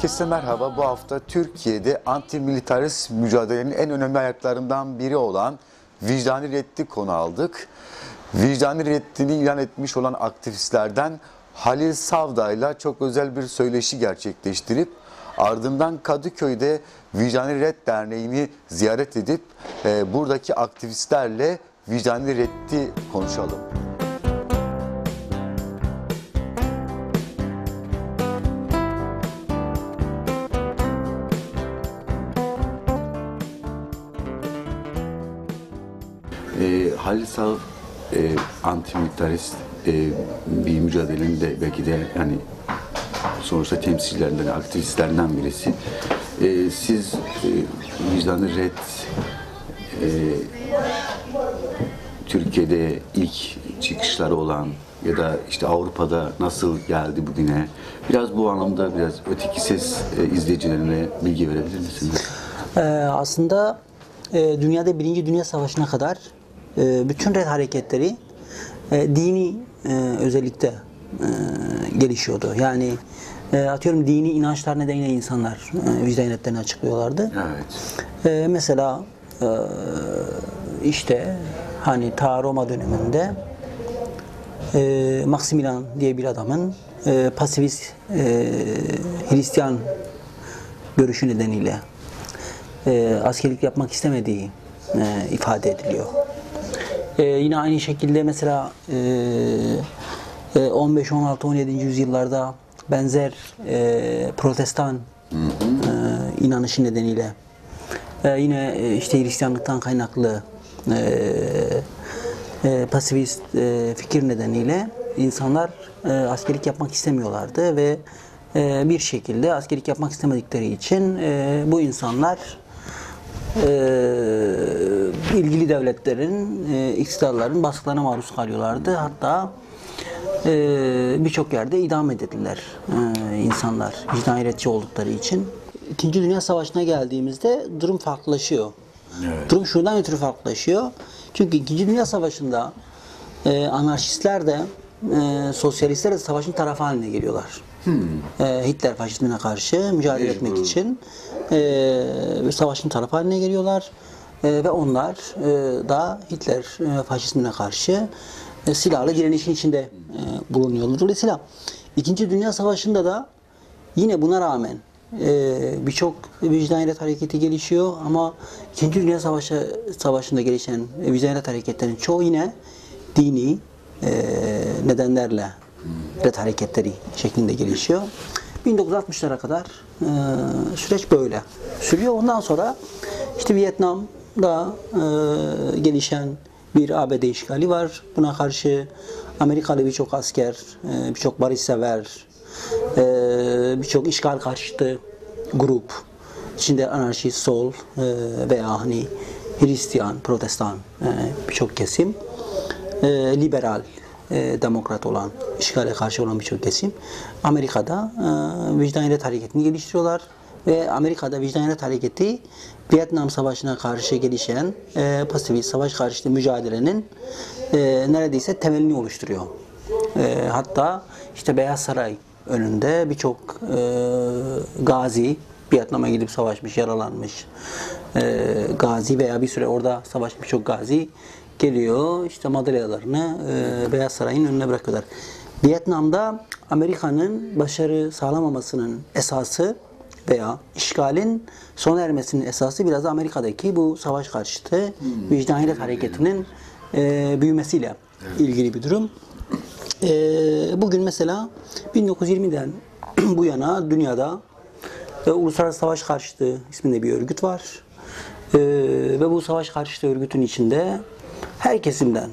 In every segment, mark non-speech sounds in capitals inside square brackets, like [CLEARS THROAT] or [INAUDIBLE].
herkese merhaba. Bu hafta Türkiye'de antimilitarist mücadelenin en önemli ayaklarından biri olan vicdani reddi konu aldık. Vicdani reddini ilan etmiş olan aktivistlerden Halil Savda ile çok özel bir söyleşi gerçekleştirip ardından Kadıköy'de Vicdani Red Derneği'ni ziyaret edip e, buradaki aktivistlerle vicdani reddi konuşalım. Halil Sav e, antimilitarist e, bir mücadelenin de belki de yani sonuçta temsilcilerinden, aktivistlerden birisi. E, siz e, vicdanı red e, Türkiye'de ilk çıkışları olan ya da işte Avrupa'da nasıl geldi bugüne? Biraz bu anlamda biraz öteki ses e, izleyicilerine bilgi verebilir misiniz? Ee, aslında e, dünyada Birinci Dünya Savaşı'na kadar bütün red hareketleri e, dini e, özellikle e, gelişiyordu. Yani atıyorum dini inançlar nedeniyle insanlar vicdaniyetlerini açıklıyorlardı. Evet. Mesela işte hani ta Roma döneminde Maximilian diye bir adamın pasifist e, Hristiyan görüşü nedeniyle askerlik yapmak istemediği ifade ediliyor. E, yine aynı şekilde mesela e, e, 15, 16, 17. yüzyıllarda benzer e, protestan e, inanışı nedeniyle e, yine e, işte Hristiyanlıktan kaynaklı e, e, pasifist e, fikir nedeniyle insanlar e, askerlik yapmak istemiyorlardı ve e, bir şekilde askerlik yapmak istemedikleri için e, bu insanlar e, ilgili devletlerin, e, iktidarların baskılarına maruz kalıyorlardı. Hatta e, birçok yerde idam edildiler e, insanlar vicdaniyetçi oldukları için. İkinci Dünya Savaşı'na geldiğimizde durum farklılaşıyor. Durum şuradan ötürü farklılaşıyor. Çünkü İkinci Dünya Savaşı'nda e, anarşistler de e, sosyalistler de savaşın tarafı haline geliyorlar. E, Hitler faşizmine karşı mücadele Mecbur. etmek için e, ve savaşın tarafı haline geliyorlar. E, ve onlar e, da Hitler e, faşizmine karşı e, silahlı direnişin içinde e, bulunuyorlar. Dolayısıyla İkinci Dünya Savaşı'nda da yine buna rağmen e, birçok vicdaniyet hareketi gelişiyor ama İkinci Dünya Savaşı Savaşı'nda gelişen vicdaniyet hareketlerin çoğu yine dini e, nedenlerle red hareketleri şeklinde gelişiyor. 1960'lara kadar e, süreç böyle sürüyor. Ondan sonra işte Vietnam'da e, gelişen bir ABD işgali var. Buna karşı Amerikalı birçok asker, e, birçok barışsever, e, birçok işgal karşıtı grup, içinde anarşist, sol e, veya hani Hristiyan, Protestan e, birçok kesim, e, liberal, e, demokrat olan, işgale karşı olan birçok kesim Amerika'da e, vicdaniyet hareketini geliştiriyorlar ve Amerika'da vicdaniyet hareketi Vietnam Savaşı'na karşı gelişen e, pasifist savaş karşıtı mücadelenin e, neredeyse temelini oluşturuyor. E, hatta işte Beyaz Saray önünde birçok e, gazi Vietnam'a gidip savaşmış, yaralanmış e, gazi veya bir süre orada savaşmış birçok gazi geliyor işte madalyalarını e, Beyaz Saray'ın önüne bırakıyorlar. Vietnam'da Amerika'nın başarı sağlamamasının esası veya işgalin sona ermesinin esası biraz da Amerika'daki bu savaş karşıtı vicdaniyet hareketinin e, büyümesiyle ilgili bir durum. E, bugün mesela 1920'den [CLEARS THROAT] bu yana dünyada e, Uluslararası Savaş Karşıtı isminde bir örgüt var. E, ve bu savaş karşıtı örgütün içinde her kesimden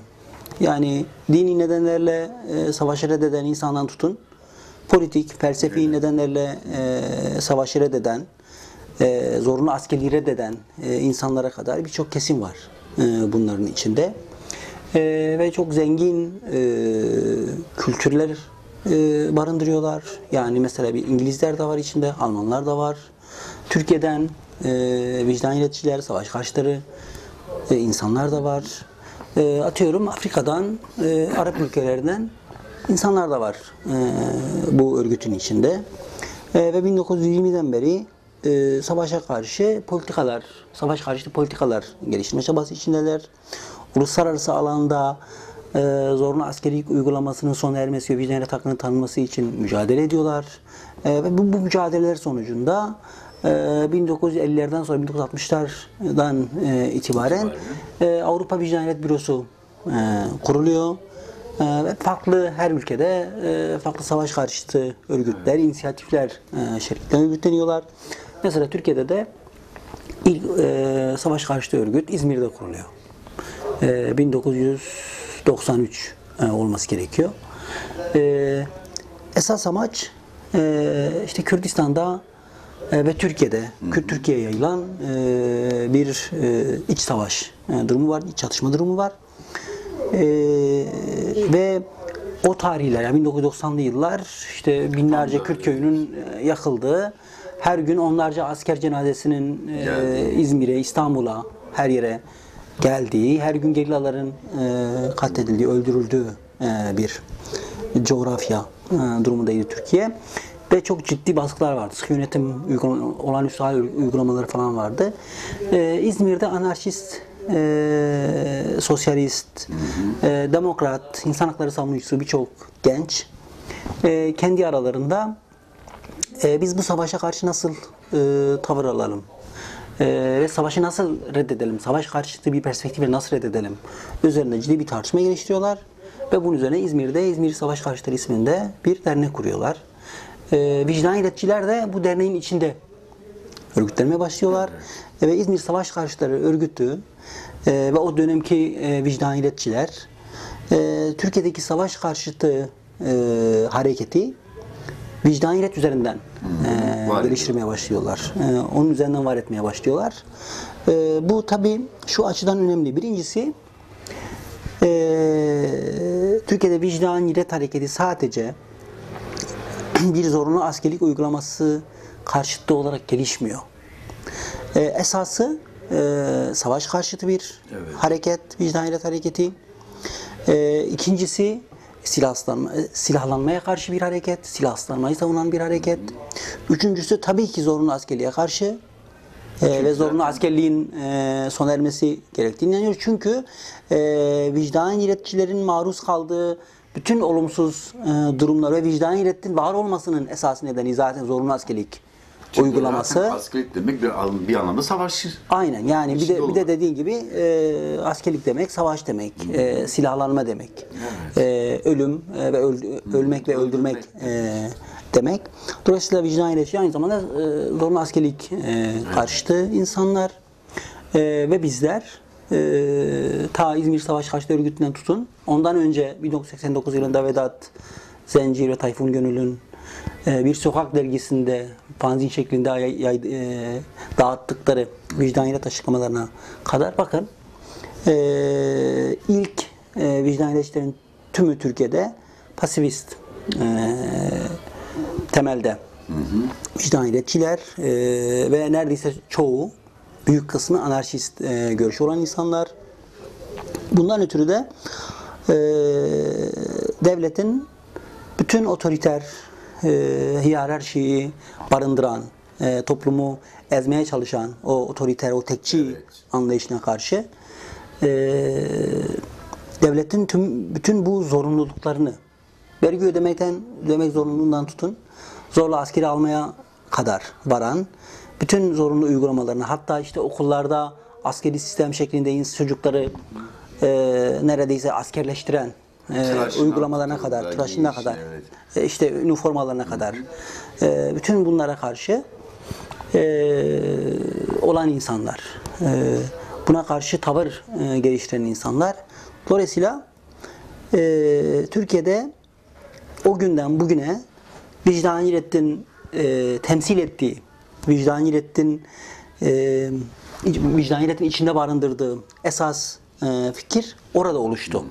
yani dini nedenlerle e, savaşı reddeden insandan tutun, politik, felsefi nedenlerle e, savaşı reddeden, e, zorunlu askerliği reddeden e, insanlara kadar birçok kesim var e, bunların içinde. E, ve çok zengin e, kültürler e, barındırıyorlar. Yani mesela bir İngilizler de var içinde, Almanlar da var. Türkiye'den e, vicdan iletişiler, savaş karşıtları e, insanlar da var. E, atıyorum Afrika'dan, e, Arap ülkelerinden insanlar da var e, bu örgütün içinde. E, ve 1920'den beri e, savaşa karşı politikalar, savaş karşıtı politikalar geliştirme çabası içindeler. Uluslararası alanda e, zorunlu askeri uygulamasının sona ermesi ve vicdaniyet hakkının tanınması için mücadele ediyorlar. E, ve bu, bu mücadeleler sonucunda e, 1950'lerden sonra 1960'lardan e, itibaren e, Avrupa Vicdaniyet Bürosu e, kuruluyor. E, ve farklı her ülkede e, farklı savaş karşıtı örgütler, inisiyatifler e, örgütleniyorlar. Mesela Türkiye'de de ilk e, savaş karşıtı örgüt İzmir'de kuruluyor. E, 1993 e, olması gerekiyor. Esas amaç işte Kürdistan'da ve Türkiye'de, Kürt Türkiye'ye yayılan e, bir e, iç savaş e, durumu var, iç çatışma durumu var. Ve o tarihler, yani 1990'lı yıllar işte binlerce Kürt köyünün yakıldığı, her gün onlarca asker cenazesinin. İzmir'e, İstanbul'a, her yere geldiği, her gün gerillaların katledildiği, öldürüldüğü bir coğrafya durumundaydı Türkiye. Ve çok ciddi baskılar vardı. Sıkı yönetim uygulama, olağanüstü hal uygulamaları falan vardı. E, İzmir'de anarşist, e, sosyalist, e, demokrat, insan hakları savunucusu birçok genç e, kendi aralarında e, biz bu savaşa karşı nasıl e, tavır alalım? E, ve savaşı nasıl reddedelim? Savaş karşıtı bir perspektifle nasıl reddedelim? Üzerinde ciddi bir tartışma geliştiriyorlar. Ve bunun üzerine İzmir'de İzmir Savaş Karşıtları isminde bir dernek kuruyorlar. E, vicdan iletçiler de bu derneğin içinde örgütlenmeye başlıyorlar. E, ve İzmir Savaş Karşıtları örgütü e, ve o dönemki e, vicdan iletçiler e, Türkiye'deki savaş karşıtı e, hareketi vicdaniyet üzerinden e, var geliştirmeye başlıyorlar. E, onun üzerinden var etmeye başlıyorlar. E, bu tabi şu açıdan önemli. Birincisi e, Türkiye'de vicdaniyet hareketi sadece [CLEARS THROAT] bir zorunlu askerlik uygulaması karşıtı olarak gelişmiyor. E, esası e, savaş karşıtı bir hareket, vicdaniyet hareketi. E, ikincisi silahlanma, e, silahlanmaya karşı bir hareket, silahlanmayı savunan bir hareket. Üçüncüsü tabii ki zorunlu askerliğe karşı e, ve zorunlu askerliğin e, sona ermesi gerektiğini inanıyor. Çünkü e, vicdan iletçilerin maruz kaldığı bütün olumsuz e, durumlar ve vicdan iletin var olmasının esas nedeni zaten zorunlu askerlik uygulaması. Zaten Askerlik demek bir, bir anlamda savaşçı. Aynen yani bir de bir de dediğin gibi e, askerlik demek savaş demek, e, silahlanma demek, e, ölüm e, ve öl- ölmek ve öldürmek e, demek. Dolayısıyla vicdan ilişki aynı zamanda e, zorunlu askerlik e, karşıtı insanlar E, ve bizler e, ta İzmir Savaş Karşıtı Örgütü'nden tutun. Ondan önce 1989 yılında Vedat Zenci ve Tayfun Gönül'ün e, bir sokak dergisinde fanzin şeklinde yay- yay- e, dağıttıkları vicdaniyet açıklamalarına kadar bakın e, ilk e, vicdaniyetçilerin tümü Türkiye'de pasifist e, temelde vicdaniyetçiler e, ve neredeyse çoğu büyük kısmı anarşist görüşü olan insanlar. Bundan ötürü de e, devletin bütün otoriter e, hiyerarşiyi barındıran, e, toplumu ezmeye çalışan o otoriter, o tekçi Evet. anlayışına karşı e, devletin tüm bütün bu zorunluluklarını vergi ödemekten ödemek zorunluluğundan tutun zorla askeri almaya kadar varan bütün zorunlu uygulamalarını hatta işte okullarda askeri sistem şeklinde çocukları e, neredeyse askerleştiren e, Tıraşına, uygulamalarına kadar, belki tıraşına kadar, evet. e, işte üniformalarına kadar, e, bütün bunlara karşı e, olan insanlar, e, buna karşı tavır e, geliştiren insanlar. Dolayısıyla e, Türkiye'de o günden bugüne vicdaniyetin e, temsil ettiği, vicdaniyetin e, vicdaniyetin içinde barındırdığı esas e, fikir orada oluştu.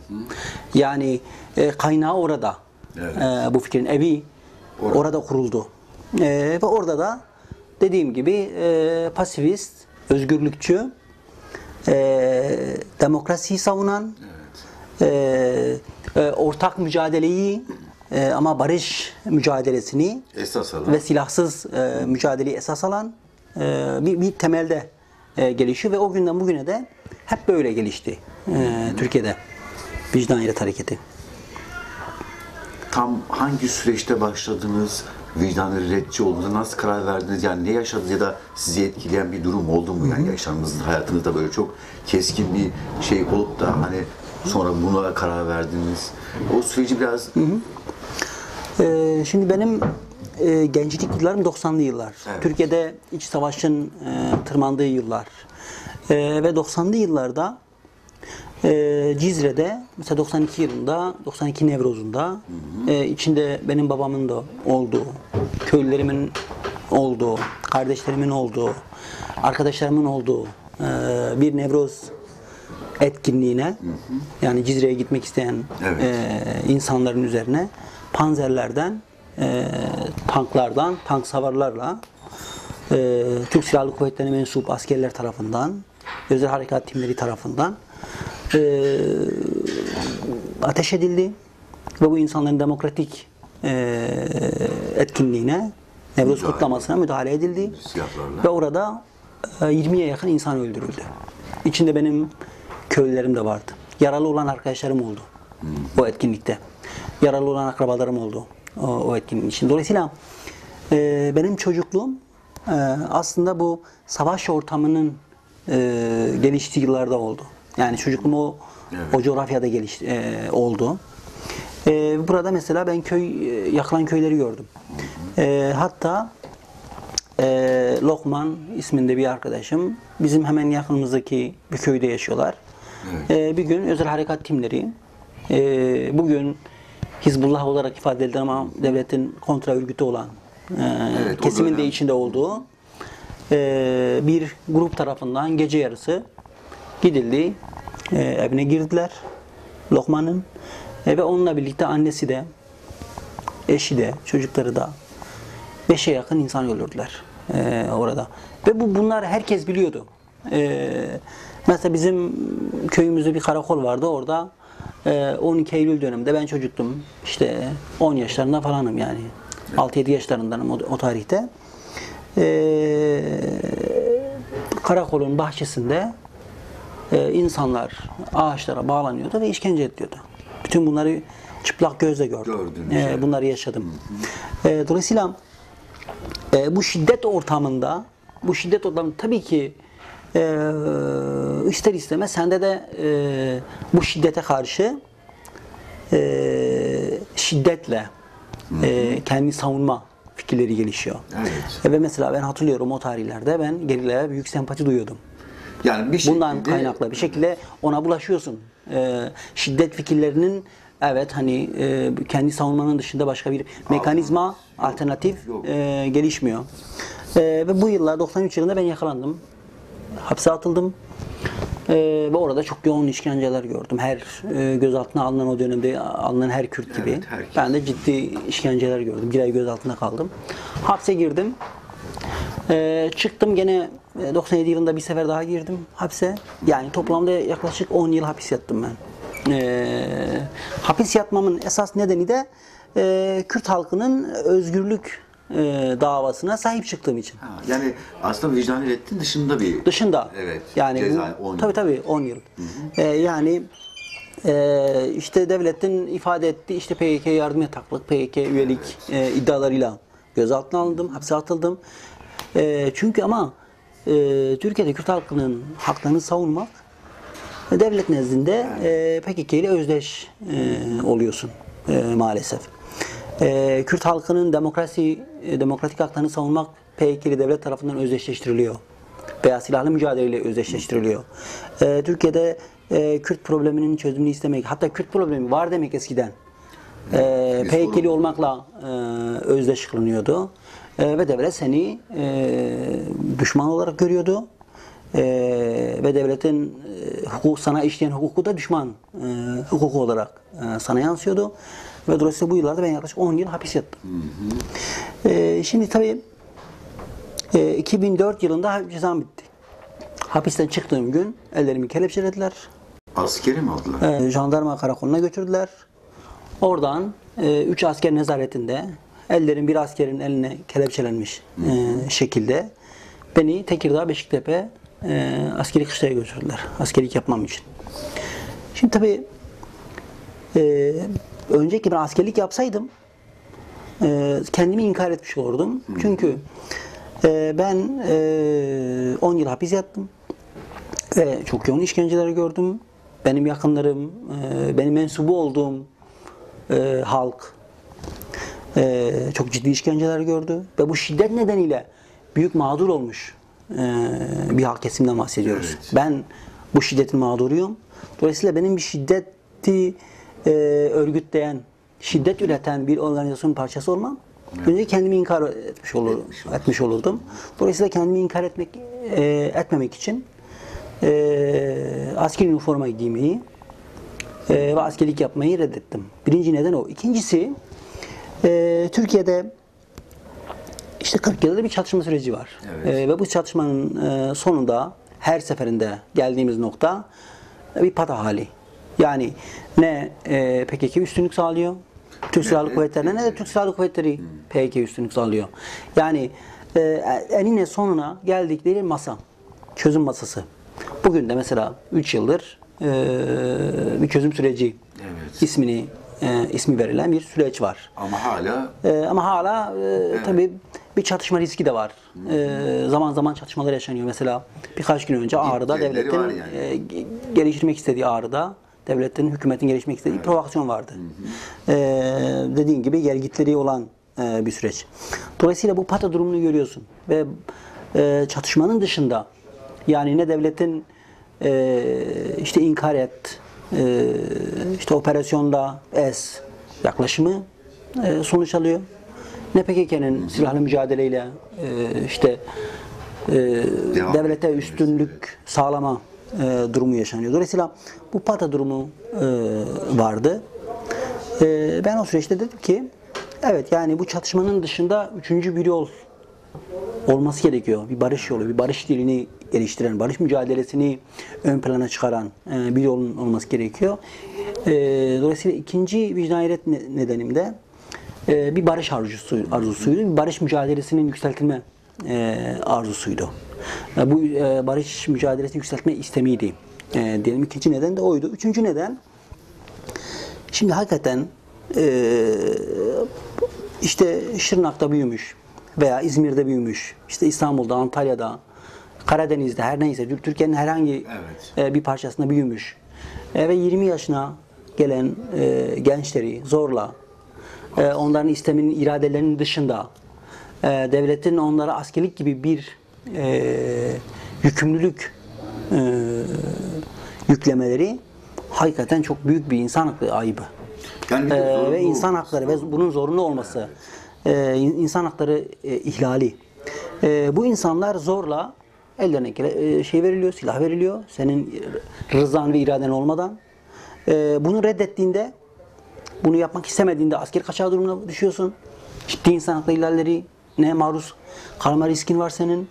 Yani e, kaynağı orada. Evet. E, bu fikrin evi Orada. orada kuruldu. E, ve orada da dediğim gibi e, pasifist, özgürlükçü e, demokrasiyi savunan, e, e, ortak mücadeleyi e, ama barış mücadelesini Esas alan. ve silahsız e, mücadeleyi esas alan e, bir, bir temelde e, gelişiyor ve o günden bugüne de hep böyle gelişti e, Türkiye'de vicdan hayret hareketi. Tam hangi süreçte başladınız? Vicdanı reddici olduğunuza nasıl karar verdiniz? Yani ne yaşadınız ya da sizi etkileyen bir durum oldu mu? Yani yaşamınızda, hayatınızda böyle çok keskin bir şey olup da hani sonra buna karar verdiniz. O süreci biraz Ee, şimdi benim e, gençlik yıllarım 90'lı yıllar. Evet. Türkiye'de iç savaşın e, tırmandığı yıllar. E, ve 90'lı yıllarda e, Cizre'de mesela 92 yılında 92 Nevroz'unda e, içinde benim babamın da olduğu, köylülerimin olduğu, kardeşlerimin olduğu, arkadaşlarımın olduğu e, bir Nevroz etkinliğine yani Cizre'ye gitmek isteyen Evet. e, insanların üzerine panzerlerden, e, tanklardan, tank savarlarla e, Türk Silahlı Kuvvetleri'ne mensup askerler tarafından, özel harekat timleri tarafından e, ateş edildi ve bu insanların demokratik e, etkinliğine, Nevruz kutlamasına müdahale edildi. Silahlarla. Ve orada e, 20'ye yakın insan öldürüldü. İçinde benim köylülerim de vardı. Yaralı olan arkadaşlarım oldu o etkinlikte. Yaralı olan akrabalarım oldu o, o etkinliğin için. Dolayısıyla e, benim çocukluğum e, aslında bu savaş ortamının e, geliştiği yıllarda oldu. Yani çocukluğum o, Evet. o coğrafyada gelişti, e, oldu. E, burada mesela ben köy e, yakılan köyleri gördüm. E, hatta e, Lokman isminde bir arkadaşım bizim hemen yakınımızdaki bir köyde yaşıyorlar. E, bir gün özel harekat timleri e, bugün Hizbullah olarak ifade edilen ama devletin kontra örgütü olan e, Evet, kesimin de içinde olduğu e, bir grup tarafından gece yarısı gidildi. E, evine girdiler Lokman'ın E, ve onunla birlikte annesi de eşi de çocukları da beşe yakın insan öldürdüler e, orada. Ve bu bunlar herkes biliyordu. E, mesela bizim köyümüzde bir karakol vardı orada. E, 12 Eylül döneminde ben çocuktum. İşte 10 yaşlarında falanım yani. 6-7 yaşlarındanım o, o tarihte. E, karakolun bahçesinde e, insanlar ağaçlara bağlanıyordu ve işkence ediliyordu. Bütün bunları çıplak gözle gördüm. Gördüğünüz E, şey. bunları yaşadım. Dolayısıyla e, bu şiddet ortamında bu şiddet ortamında tabii ki e, ister istemez sende de e, bu şiddete karşı e, şiddetle e, kendini savunma fikirleri gelişiyor. Evet. E, ve mesela ben hatırlıyorum o tarihlerde ben gerilere büyük sempati duyuyordum. yani bir Bundan şekilde kaynaklı bir şekilde ona bulaşıyorsun. Ee, şiddet fikirlerinin evet hani e, kendi savunmanın dışında başka bir mekanizma alternatif yok. e, gelişmiyor. E, ve bu yıllar 93 yılında ben yakalandım. Hapse atıldım. E, ve orada çok yoğun işkenceler gördüm. Her e, gözaltına alınan o dönemde alınan her Kürt gibi. Evet, herkes. ben de ciddi işkenceler gördüm. Bir ay gözaltında kaldım. Hapse girdim. Ee, çıktım gene e, 97 yılında bir sefer daha girdim hapse. Yani toplamda yaklaşık 10 yıl hapis yattım ben. Ee, hapis yatmamın esas nedeni de e, Kürt halkının özgürlük e, davasına sahip çıktığım için. Ha, yani aslında vicdan redditin dışında bir Dışında. Evet. Yani ceza bu, 10 tabii tabii 10 yıl. Ee, yani e, işte devletin ifade ettiği işte PKK yardım yataklık, PKK üyelik e, iddialarıyla gözaltına alındım, hapse atıldım. E, çünkü ama e, Türkiye'de Kürt halkının haklarını savunmak devlet nezdinde e, PKK ile özdeş e, oluyorsun e, maalesef. E, Kürt halkının demokrasi, e, demokratik haklarını savunmak PKK ile devlet tarafından özdeşleştiriliyor. Veya silahlı mücadeleyle özdeşleştiriliyor. E, Türkiye'de e, Kürt probleminin çözümünü istemek, hatta Kürt problemi var demek eskiden. E, PKK'li olmakla e, özdeş kılınıyordu. E, ve devlet seni e, düşman olarak görüyordu. E, ve devletin e, hukuk sana işleyen hukuku da düşman e, hukuku olarak e, sana yansıyordu. Ve dolayısıyla bu yıllarda ben yaklaşık 10 yıl hapis yattım. E, şimdi tabii e, 2004 yılında cezam bitti. Hapisten çıktığım gün ellerimi kelepçelediler. Askeri mi aldılar? Ee, jandarma karakoluna götürdüler. Oradan 3 asker nezaretinde ellerim bir askerin eline kelepçelenmiş e, şekilde beni Tekirdağ Beşiktepe e, askeri kışlaya götürdüler. Askerlik yapmam için. Şimdi tabii e, önceki ben askerlik yapsaydım e, kendimi inkar etmiş olurdum. Çünkü e, ben e, 10 yıl hapis yattım. Ve çok yoğun işkenceler gördüm. Benim yakınlarım, e, benim mensubu olduğum e, halk e, çok ciddi işkenceler gördü. Ve bu şiddet nedeniyle büyük mağdur olmuş e, bir halk kesimden bahsediyoruz. Evet. Ben bu şiddetin mağduruyum. Dolayısıyla benim bir şiddeti e, örgütleyen, şiddet üreten bir organizasyonun parçası olmam. Önce kendimi inkar etmiş, olur, etmiş olurdum. Dolayısıyla kendimi inkar etmek e, etmemek için e, askeri üniforma giymeyi e, ve askerlik yapmayı reddettim. Birinci neden o. İkincisi e, Türkiye'de işte 40 yılda bir çatışma süreci var. Evet. E, ve bu çatışmanın e, sonunda her seferinde geldiğimiz nokta bir pata hali. Yani ne e, PKK üstünlük sağlıyor, Türk Silahlı Kuvvetleri'ne ne de Türk Silahlı Kuvvetleri PKK üstünlük sağlıyor. Yani e, enine sonuna geldikleri masa, çözüm masası. Bugün de mesela 3 yıldır e, bir çözüm süreci Evet. ismini e, ismi verilen bir süreç var. Ama hala Ee, ama hala e, tabii bir çatışma riski de var. Ee, zaman zaman çatışmalar yaşanıyor. Mesela birkaç gün önce Ağrı'da devletin yani. e, ge- geliştirmek istediği Ağrı'da devletin, hükümetin geliştirmek istediği bir provokasyon vardı. Ee, dediğin gibi gelgitleri olan e, bir süreç. Dolayısıyla bu pata durumunu görüyorsun. Ve e, çatışmanın dışında yani ne devletin e, işte inkar et, e, işte operasyonda es yaklaşımı e, sonuç alıyor. Ne PKK'nın silahlı mücadeleyle e, işte e, Devam devlete üstünlük sağlama e, durumu yaşanıyor. Dolayısıyla bu pata durumu e, vardı. E, ben o süreçte dedim ki evet yani bu çatışmanın dışında üçüncü bir yol olması gerekiyor. Bir barış yolu, bir barış dilini geliştiren, barış mücadelesini ön plana çıkaran e, bir yolun olması gerekiyor. E, dolayısıyla ikinci vicdan hayret ne- nedenim de e, bir barış arzusu, arzusuydu. Bir barış mücadelesinin yükseltilme arzusuydu. Bu barış mücadelesini yükseltme istemiydi. E, diyelim ikinci neden de oydu. Üçüncü neden Şimdi hakikaten eee, işte Şırnak'ta büyümüş veya İzmir'de büyümüş, işte İstanbul'da, Antalya'da, Karadeniz'de her neyse Tür- Türkiye'nin herhangi Evet. e, bir parçasında büyümüş E, ve 20 yaşına gelen e, gençleri zorla e, onların isteminin iradelerinin dışında e, devletin onlara askerlik gibi bir e, yükümlülük e, yüklemeleri hakikaten çok büyük bir insan hakları ayıbı. Yani Ee, ve insan hakları ve bunun zorunlu olması, e, in- insan hakları e, ihlali. E, bu insanlar zorla ellerine e, şey veriliyor, silah veriliyor. Senin rızan ve iraden olmadan. E, bunu reddettiğinde, bunu yapmak istemediğinde asker kaçağı durumuna düşüyorsun. Ciddi insan hakları ihlalleri ne maruz kalma riskin var senin.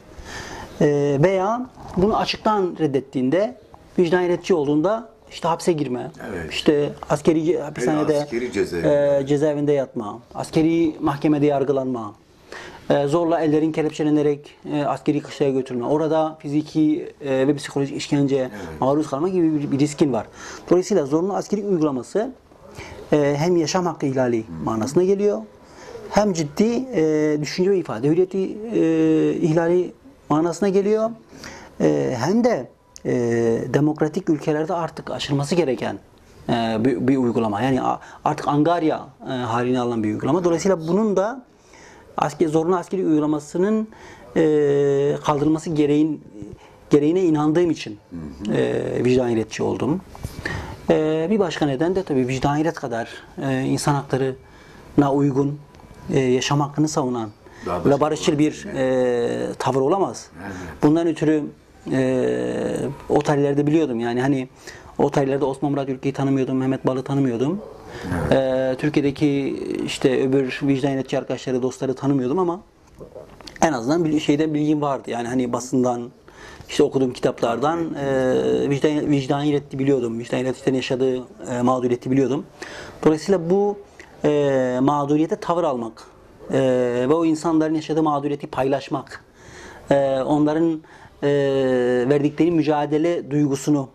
E, veya bunu açıktan reddettiğinde, vicdan hayretçi olduğunda işte hapse girme, Evet. işte askeri hapishanede askeri cezaevinde. e, cezaevinde yatma, askeri mahkemede yargılanma, e, zorla ellerin kelepçelenerek e, askeri kışlaya götürme, orada fiziki e, ve psikolojik işkence maruz kalma gibi bir, bir riskin var. Dolayısıyla zorunlu askeri uygulaması e, hem yaşam hakkı ihlali manasına geliyor, hem ciddi e, düşünce ve ifade hürriyeti e, ihlali manasına geliyor, e, hem de e, demokratik ülkelerde artık aşılması gereken e, bir, bir uygulama. Yani artık angarya e, halini alan bir uygulama. Dolayısıyla bunun da asker, zorunlu askeri uygulamasının e, kaldırılması gereğin gereğine inandığım için e, vicdan hayretçi oldum. E, bir başka neden de tabii vicdan hayret kadar e, insan haklarına uygun e, yaşam hakkını savunan ve barışçıl bir e, tavır olamaz. Bundan ötürü e, o tarihlerde biliyordum yani hani o tarihlerde Osman Murat Ülke'yi tanımıyordum, Mehmet Bal'ı tanımıyordum. E, Türkiye'deki işte öbür vicdan hayretçi arkadaşları, dostları tanımıyordum ama en azından bir şeyden bilgim vardı. Yani hani basından işte okuduğum kitaplardan e, vicdan, vicdani reddi biliyordum. Vicdani reddi yaşadığı e, mağduriyeti biliyordum. Dolayısıyla bu e, mağduriyete tavır almak e, ve o insanların yaşadığı mağduriyeti paylaşmak, e, onların e, verdikleri mücadele duygusunu,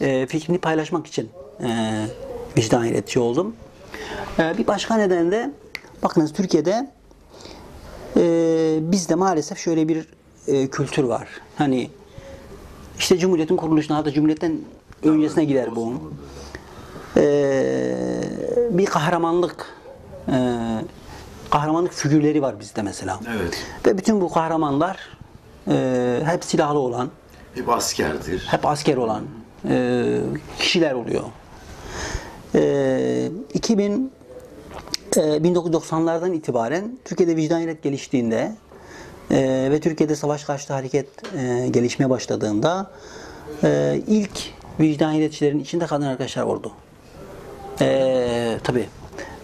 e, fikrini paylaşmak için e, vicdan reddi oldum. E, bir başka neden de bakınız Türkiye'de e, bizde maalesef şöyle bir e, kültür var. Hani işte Cumhuriyet'in kuruluşuna hatta Cumhuriyet'ten öncesine gider bu. E, bir kahramanlık e, kahramanlık figürleri var bizde mesela. Evet. Ve bütün bu kahramanlar e, hep silahlı olan, Hep askerdir. hep asker olan e, kişiler oluyor. E, 2000 e, 1990'lardan itibaren Türkiye'de vicdaniyet geliştiğinde e, ve Türkiye'de savaş karşıtı hareket e, gelişmeye başladığında e, ilk vicdaniyetçilerin içinde kadın arkadaşlar oldu. E, tabii.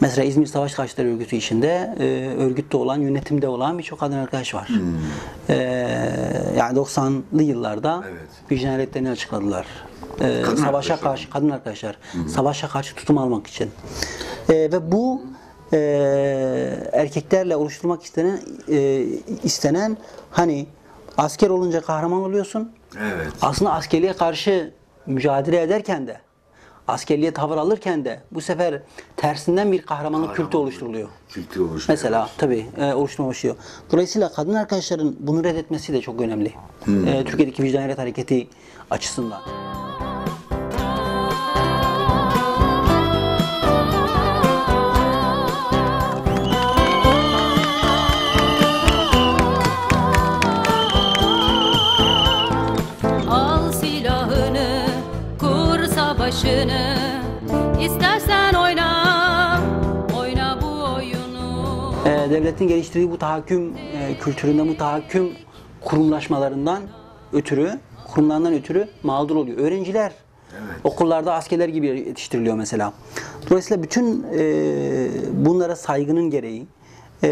Mesela İzmir Savaş Karşıtları Örgütü içinde e, örgütte olan, yönetimde olan birçok kadın arkadaş var. E, yani 90'lı yıllarda Evet. vicdaniyetlerini açıkladılar. E, Kadın savaşa karşı kadın arkadaşlar savaşa karşı tutum almak için. E, ve bu e, erkeklerle oluşturmak istenen e, istenen hani asker olunca kahraman oluyorsun. Evet. Aslında askerliğe karşı mücadele ederken de askerliğe tavır alırken de bu sefer tersinden bir kahramanlık kültü oluşturuluyor. Kültür oluşuyor. Mesela tabii e, oluşturma başlıyor. Dolayısıyla kadın arkadaşların bunu reddetmesi de çok önemli. E, Türkiye'deki vicdaniyet hareketi açısından. Devletin geliştirdiği bu tahakküm e, kültüründen, bu tahakküm kurumlaşmalarından ötürü, kurumlarından ötürü mağdur oluyor. Öğrenciler okullarda askerler gibi yetiştiriliyor mesela. Dolayısıyla bütün e, bunlara saygının gereği e,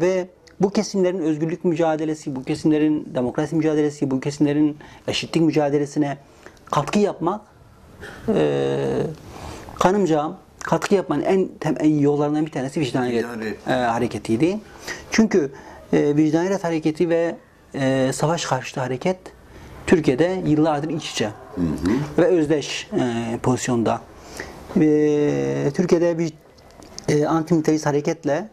ve bu kesimlerin özgürlük mücadelesi, bu kesimlerin demokrasi mücadelesi, bu kesimlerin eşitlik mücadelesine katkı yapmak e, kanımca katkı yapmanın en temel yollarından bir tanesi Vicdaniyet. e, hareketiydi. Çünkü e, vicdaniyet hareketi ve e, savaş karşıtı hareket Türkiye'de yıllardır iç içe ve özdeş e, pozisyonda. E, Türkiye'de bir e, antimilitarist hareketle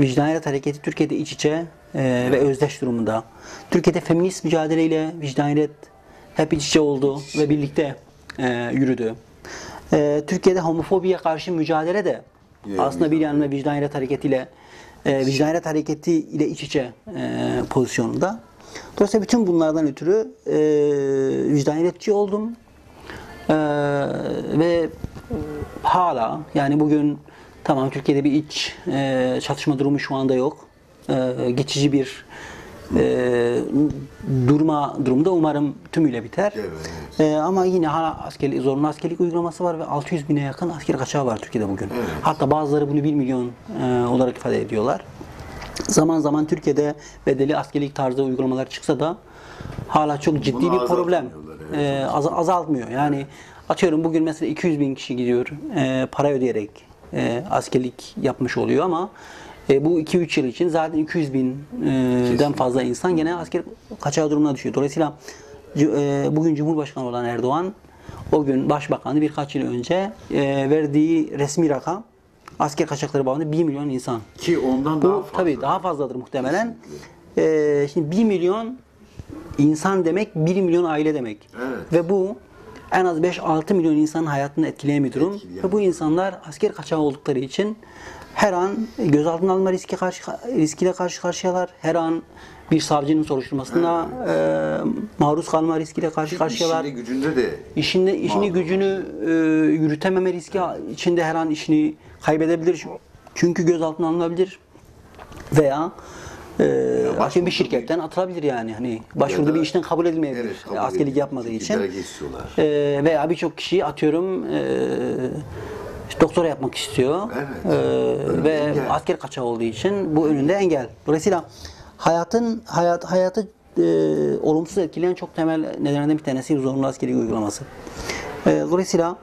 vicdaniyet hareketi Türkiye'de iç içe e, ve özdeş durumunda. Türkiye'de feminist mücadeleyle vicdaniyet hep iç içe oldu ve birlikte e, yürüdü. E, Türkiye'de homofobiye karşı mücadele de Yine aslında bir yanıyla vicdaniyet hareketiyle e, vicdaniyet hareketi ile iç içe e, pozisyonunda. Dolayısıyla bütün bunlardan ötürü e, vicdaniyetçi oldum. E, ve hala yani bugün tamam Türkiye'de bir iç e, çatışma durumu şu anda yok. E, geçici bir e, durma durumda umarım tümüyle biter. Evet. E, ama yine hala askerlik, zorunlu askerlik uygulaması var ve 600 bine yakın asker kaçağı var Türkiye'de bugün. Hatta bazıları bunu 1 milyon e, olarak ifade ediyorlar. Zaman zaman Türkiye'de bedeli askerlik tarzı uygulamalar çıksa da hala çok ciddi Bunu bir problem. evet. E, az- azaltmıyor. Yani atıyorum bugün mesela 200 bin kişi gidiyor e, para ödeyerek e, askerlik yapmış oluyor ama e, bu 2-3 yıl için zaten 200 binden fazla insan gene asker kaçağı durumuna düşüyor. Dolayısıyla e, bugün Cumhurbaşkanı olan Erdoğan o gün Başbakanı birkaç yıl önce e, verdiği resmi rakam asker kaçakları bağında 1 milyon insan. Ki ondan Bu daha fazla. tabii daha fazladır muhtemelen. Ee, şimdi 1 milyon insan demek 1 milyon aile demek. Evet. Ve bu en az 5-6 milyon insanın hayatını etkileyen bir durum. Etkileyen. Ve bu insanlar asker kaçağı oldukları için her an gözaltına alınma riski karşı, riskiyle karşı karşıyalar. Her an bir savcının soruşturmasına e, maruz kalma riskiyle karşı karşıyalar. İşinde gücünde de İşinde, işini gücünü e, yürütememe riski içinde her an işini kaybedebilir. Çünkü gözaltına alınabilir. Veya e, atıyorum bir şirketten atılabilir yani. Hani başvurduğu da- bir işten kabul edilmeyebilir. Evet, kabul askerlik edilmiyor. yapmadığı için. E, veya birçok kişi atıyorum e, doktora yapmak istiyor. Evet. E, ve engel. asker kaçağı olduğu için bu önünde engel. Dolayısıyla hayatın hayat hayatı e, olumsuz etkileyen çok temel nedenlerden bir tanesi zorunlu askerlik uygulaması. E, dolayısıyla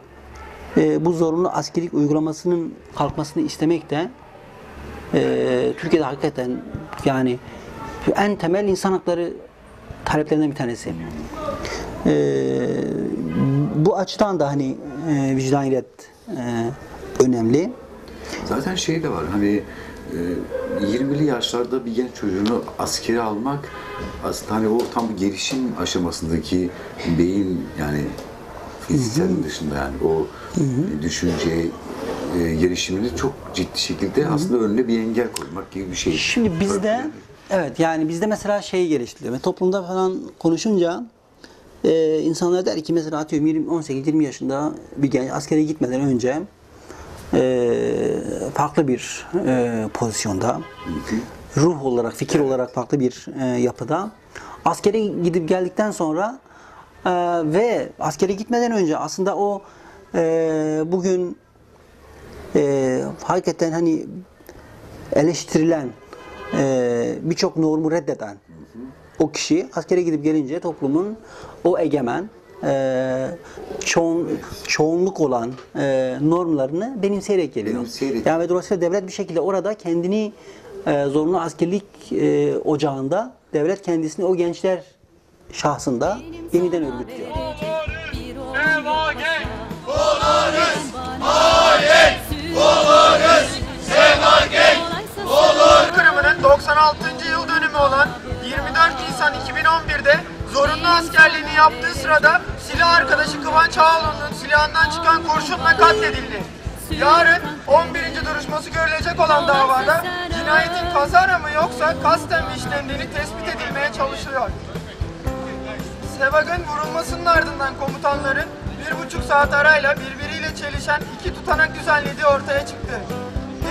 e, bu zorunlu askerlik uygulamasının kalkmasını istemek de e, Türkiye'de hakikaten yani en temel insan hakları taleplerinden bir tanesi. E, bu açıdan da hani e, vicdaniyet e, önemli. Zaten şey de var hani e, 20'li yaşlarda bir genç çocuğunu askere almak aslında hani o tam gelişim aşamasındaki beyin yani fiziksel dışında yani o düşünce e, gelişimini çok ciddi şekilde aslında önüne bir engel koymak gibi bir şey. Şimdi bizde evet yani bizde mesela şey geliştiriliyor. Ve Toplumda falan konuşunca e, insanlar der ki mesela atıyorum 20 18-20 yaşında bir genç askere gitmeden önce e, farklı bir e, pozisyonda ruh olarak, fikir olarak farklı bir e, yapıda askere gidip geldikten sonra e, ve askere gitmeden önce aslında o e, bugün e, hakikaten hani eleştirilen, e, birçok normu reddeden o kişi askere gidip gelince toplumun o egemen, e, çoğun, çoğunluk olan e, normlarını benimseyerek geliyor. Benimseyerek. Yani ve dolayısıyla devlet bir şekilde orada kendini e, zorunlu askerlik e, ocağında devlet kendisini o gençler şahsında yeniden örgütlüyor. 96. yıl dönümü olan 24 Nisan 2011'de zorunlu askerliğini yaptığı sırada silah arkadaşı Kıvanç Ağaoğlu'nun silahından çıkan kurşunla katledildi. Yarın 11. duruşması görülecek olan davada cinayetin kazara mı yoksa kasten mi işlendiğini tespit edilmeye çalışılıyor. Sevag'ın vurulmasının ardından komutanların bir buçuk saat arayla birbiriyle çelişen iki tutanak düzenlediği ortaya çıktı.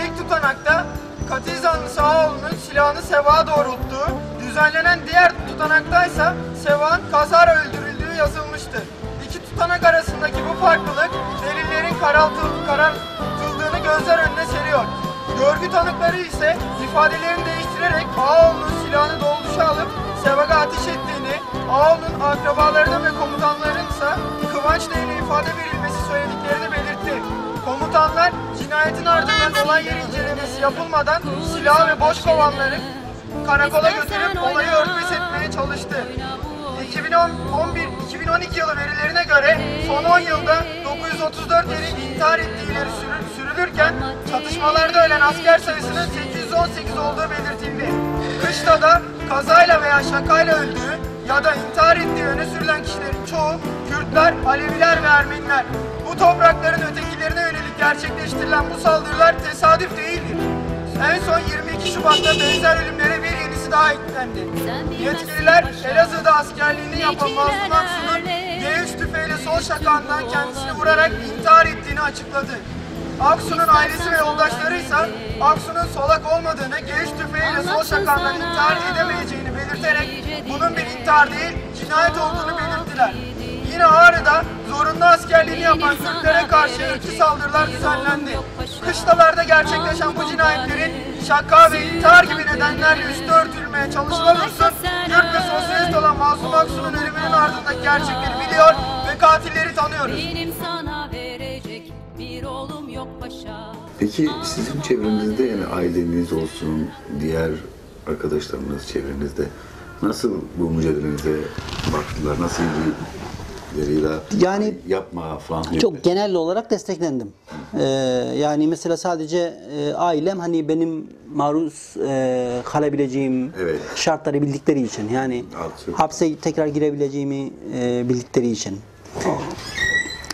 İlk tutanakta katil zanlısı Ağoğlu'nun silahını Seva'ya doğrulttuğu, düzenlenen diğer tutanaktaysa Seva'nın kazara öldürüldüğü yazılmıştır. İki tutanak arasındaki bu farklılık delillerin karaltıl, karartıldığını gözler önüne seriyor. Görgü tanıkları ise ifadelerini değiştirerek Ağoğlu'nun silahını dolduşa alıp Sevag'a ateş ettiğini, Ağoğlu'nun akrabalarının ve komutanların ise Kıvanç Bey'le ifade verilmesi söylediklerini belirtti. Komutanlar cinayetin ardından olay yeri incelemesi yapılmadan silah ve boş kovanları karakola götürüp olayı örtbas etmeye çalıştı. 2011 2012 yılı verilerine göre son 10 yılda 934 yerin intihar ettiği ileri sürülürken çatışmalarda ölen asker sayısının 818 olduğu belirtildi. Kışlada kazayla veya şakayla öldüğü ya da intihar ettiği öne sürülen kişilerin çoğu Kürtler, Aleviler ve Ermeniler. Bu toprakların ötekilerine yönelik gerçekleştirilen bu saldırılar tesadüf değildir. En son 22 Şubat'ta benzer ölümlere bir yenisi daha eklendi. Yetkililer Elazığ'da askerliğini yapan Mazlum Aksu'nun G3 tüfeğiyle sol şakağından kendisini vurarak intihar ettiğini açıkladı. Aksu'nun ailesi ve yoldaşları ise Aksu'nun solak olmadığını, G3 tüfeğiyle sol şakağından intihar edemeyeceğini belirterek bunun bir intihar değil, cinayet olduğunu belirttiler. Yine Ağrı'da zorunlu askerliğini yapan Kürtlere karşı ırkçı saldırılar düzenlendi. Kışlalarda gerçekleşen bu cinayetlerin şaka ve intihar gibi nedenlerle üstü örtülmeye çalışılan unsur, Kürt ve sosyalist olan Masum Aksu'nun ölümünün ardındaki gerçekleri biliyor ve katilleri tanıyoruz. Benim sana verecek bir oğlum yok paşa. Peki sizin çevrenizde yani aileniz olsun, diğer arkadaşlarınız çevrenizde nasıl bu mücadelenize baktılar? Nasıl ilgileriyle Yani- yapma falan. Çok genel olarak desteklendim. Ee, yani mesela sadece e, ailem hani benim maruz e, kalabileceğim Evet. şartları bildikleri için yani Artık- hapse tekrar girebileceğimi e, bildikleri için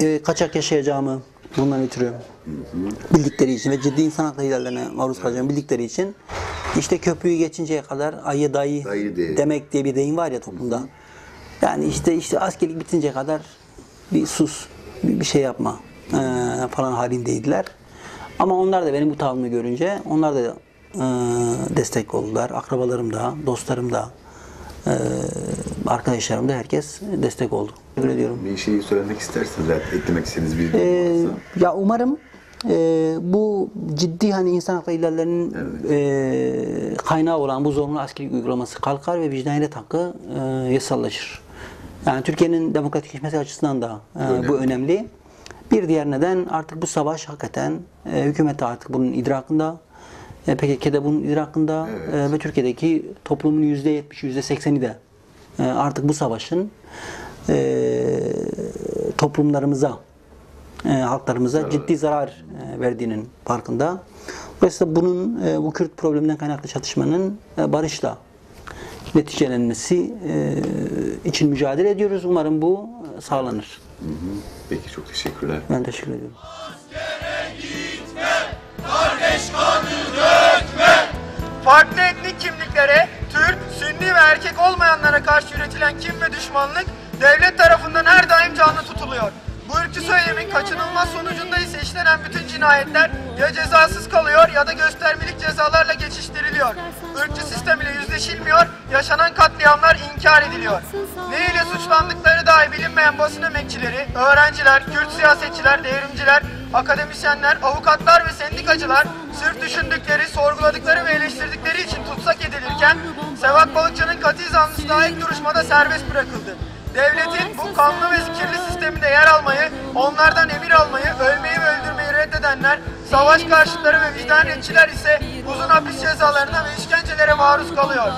e, kaçak yaşayacağımı bundan ötürü bildikleri için ve ciddi insan hakları ihlallerine maruz kalacağımı bildikleri için işte köprüyü geçinceye kadar ayı dayı, Dayı de. demek diye bir deyim var ya toplumda. Yani işte işte askerlik bitinceye kadar bir sus, bir, bir şey yapma eee, falan halindeydiler. Ama onlar da benim bu tavrımı görünce onlar da eee, destek oldular. Akrabalarım da, dostlarım da, eee, arkadaşlarım da herkes destek oldu. Teşekkür ediyorum. Bir şey söylemek istersiniz, eklemek istediğiniz bir Ee, varsa. ya umarım e, bu ciddi hani insan hakları ihlallerinin e, kaynağı olan bu zorunlu askerlik uygulaması kalkar ve vicdaniyet hakkı e, yasallaşır. Yani Türkiye'nin demokratikleşmesi açısından da e, bu önemli. Bir diğer neden artık bu savaş hakikaten e, hükümet de artık bunun idrakında, e, PKK de bunun idrakında e, ve Türkiye'deki toplumun %70, %80'i de e, artık bu savaşın e, toplumlarımıza, e, halklarımıza ciddi zarar e, verdiğinin farkında. Dolayısıyla bunun e, bu Kürt probleminden kaynaklı çatışmanın e, barışla neticelenmesi e, için mücadele ediyoruz. Umarım bu e, sağlanır. Peki çok teşekkürler. Ben teşekkür ediyorum. Farklı etnik kimliklere, Türk, Sünni ve erkek olmayanlara karşı üretilen kim ve düşmanlık devlet tarafından her daim canlı tutuluyor. Bu ırkçı söylemin kaçınılmaz sonucunda ise işlenen bütün cinayetler ya cezasız kalıyor ya da göstermelik cezalarla geçiştiriliyor. Irkçı sistem ile yüzleşilmiyor, yaşanan katliamlar inkar ediliyor. Ne ile suçlandıkları dahi bilinmeyen basın emekçileri, öğrenciler, Kürt siyasetçiler, devrimciler, akademisyenler, avukatlar ve sendikacılar sırf düşündükleri, sorguladıkları ve eleştirdikleri için tutsak edilirken Sevat Balıkçı'nın katil zanlısı ilk duruşmada serbest bırakıldı. Devletin bu kanlı ve kirli sisteminde yer almayı, onlardan emir almayı, ölmeyi ve öldürmeyi reddedenler, savaş karşıtları ve vicdaniyetçiler ise uzun hapis cezalarına ve işkencelere maruz kalıyor.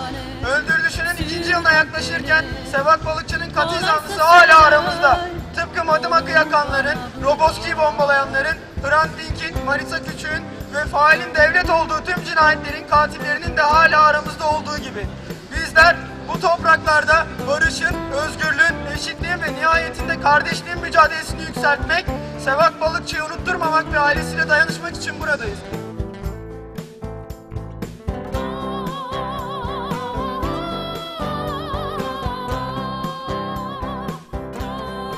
Öldürülüşünün ikinci yılına yaklaşırken Sevat Balıkçı'nın katil zanlısı hala aramızda. Tıpkı Madımak'ı yakanların, Roboski'yi bombalayanların, Hrant Dink'in, Marisa Küçük'ün ve failin devlet olduğu tüm cinayetlerin katillerinin de hala aramızda olduğu gibi. Bizler bu topraklarda barışın, özgürlüğün, eşitliğin ve nihayetinde kardeşliğin mücadelesini yükseltmek, Sevat Balıkçı'yı unutturmamak ve ailesiyle dayanışmak için buradayız.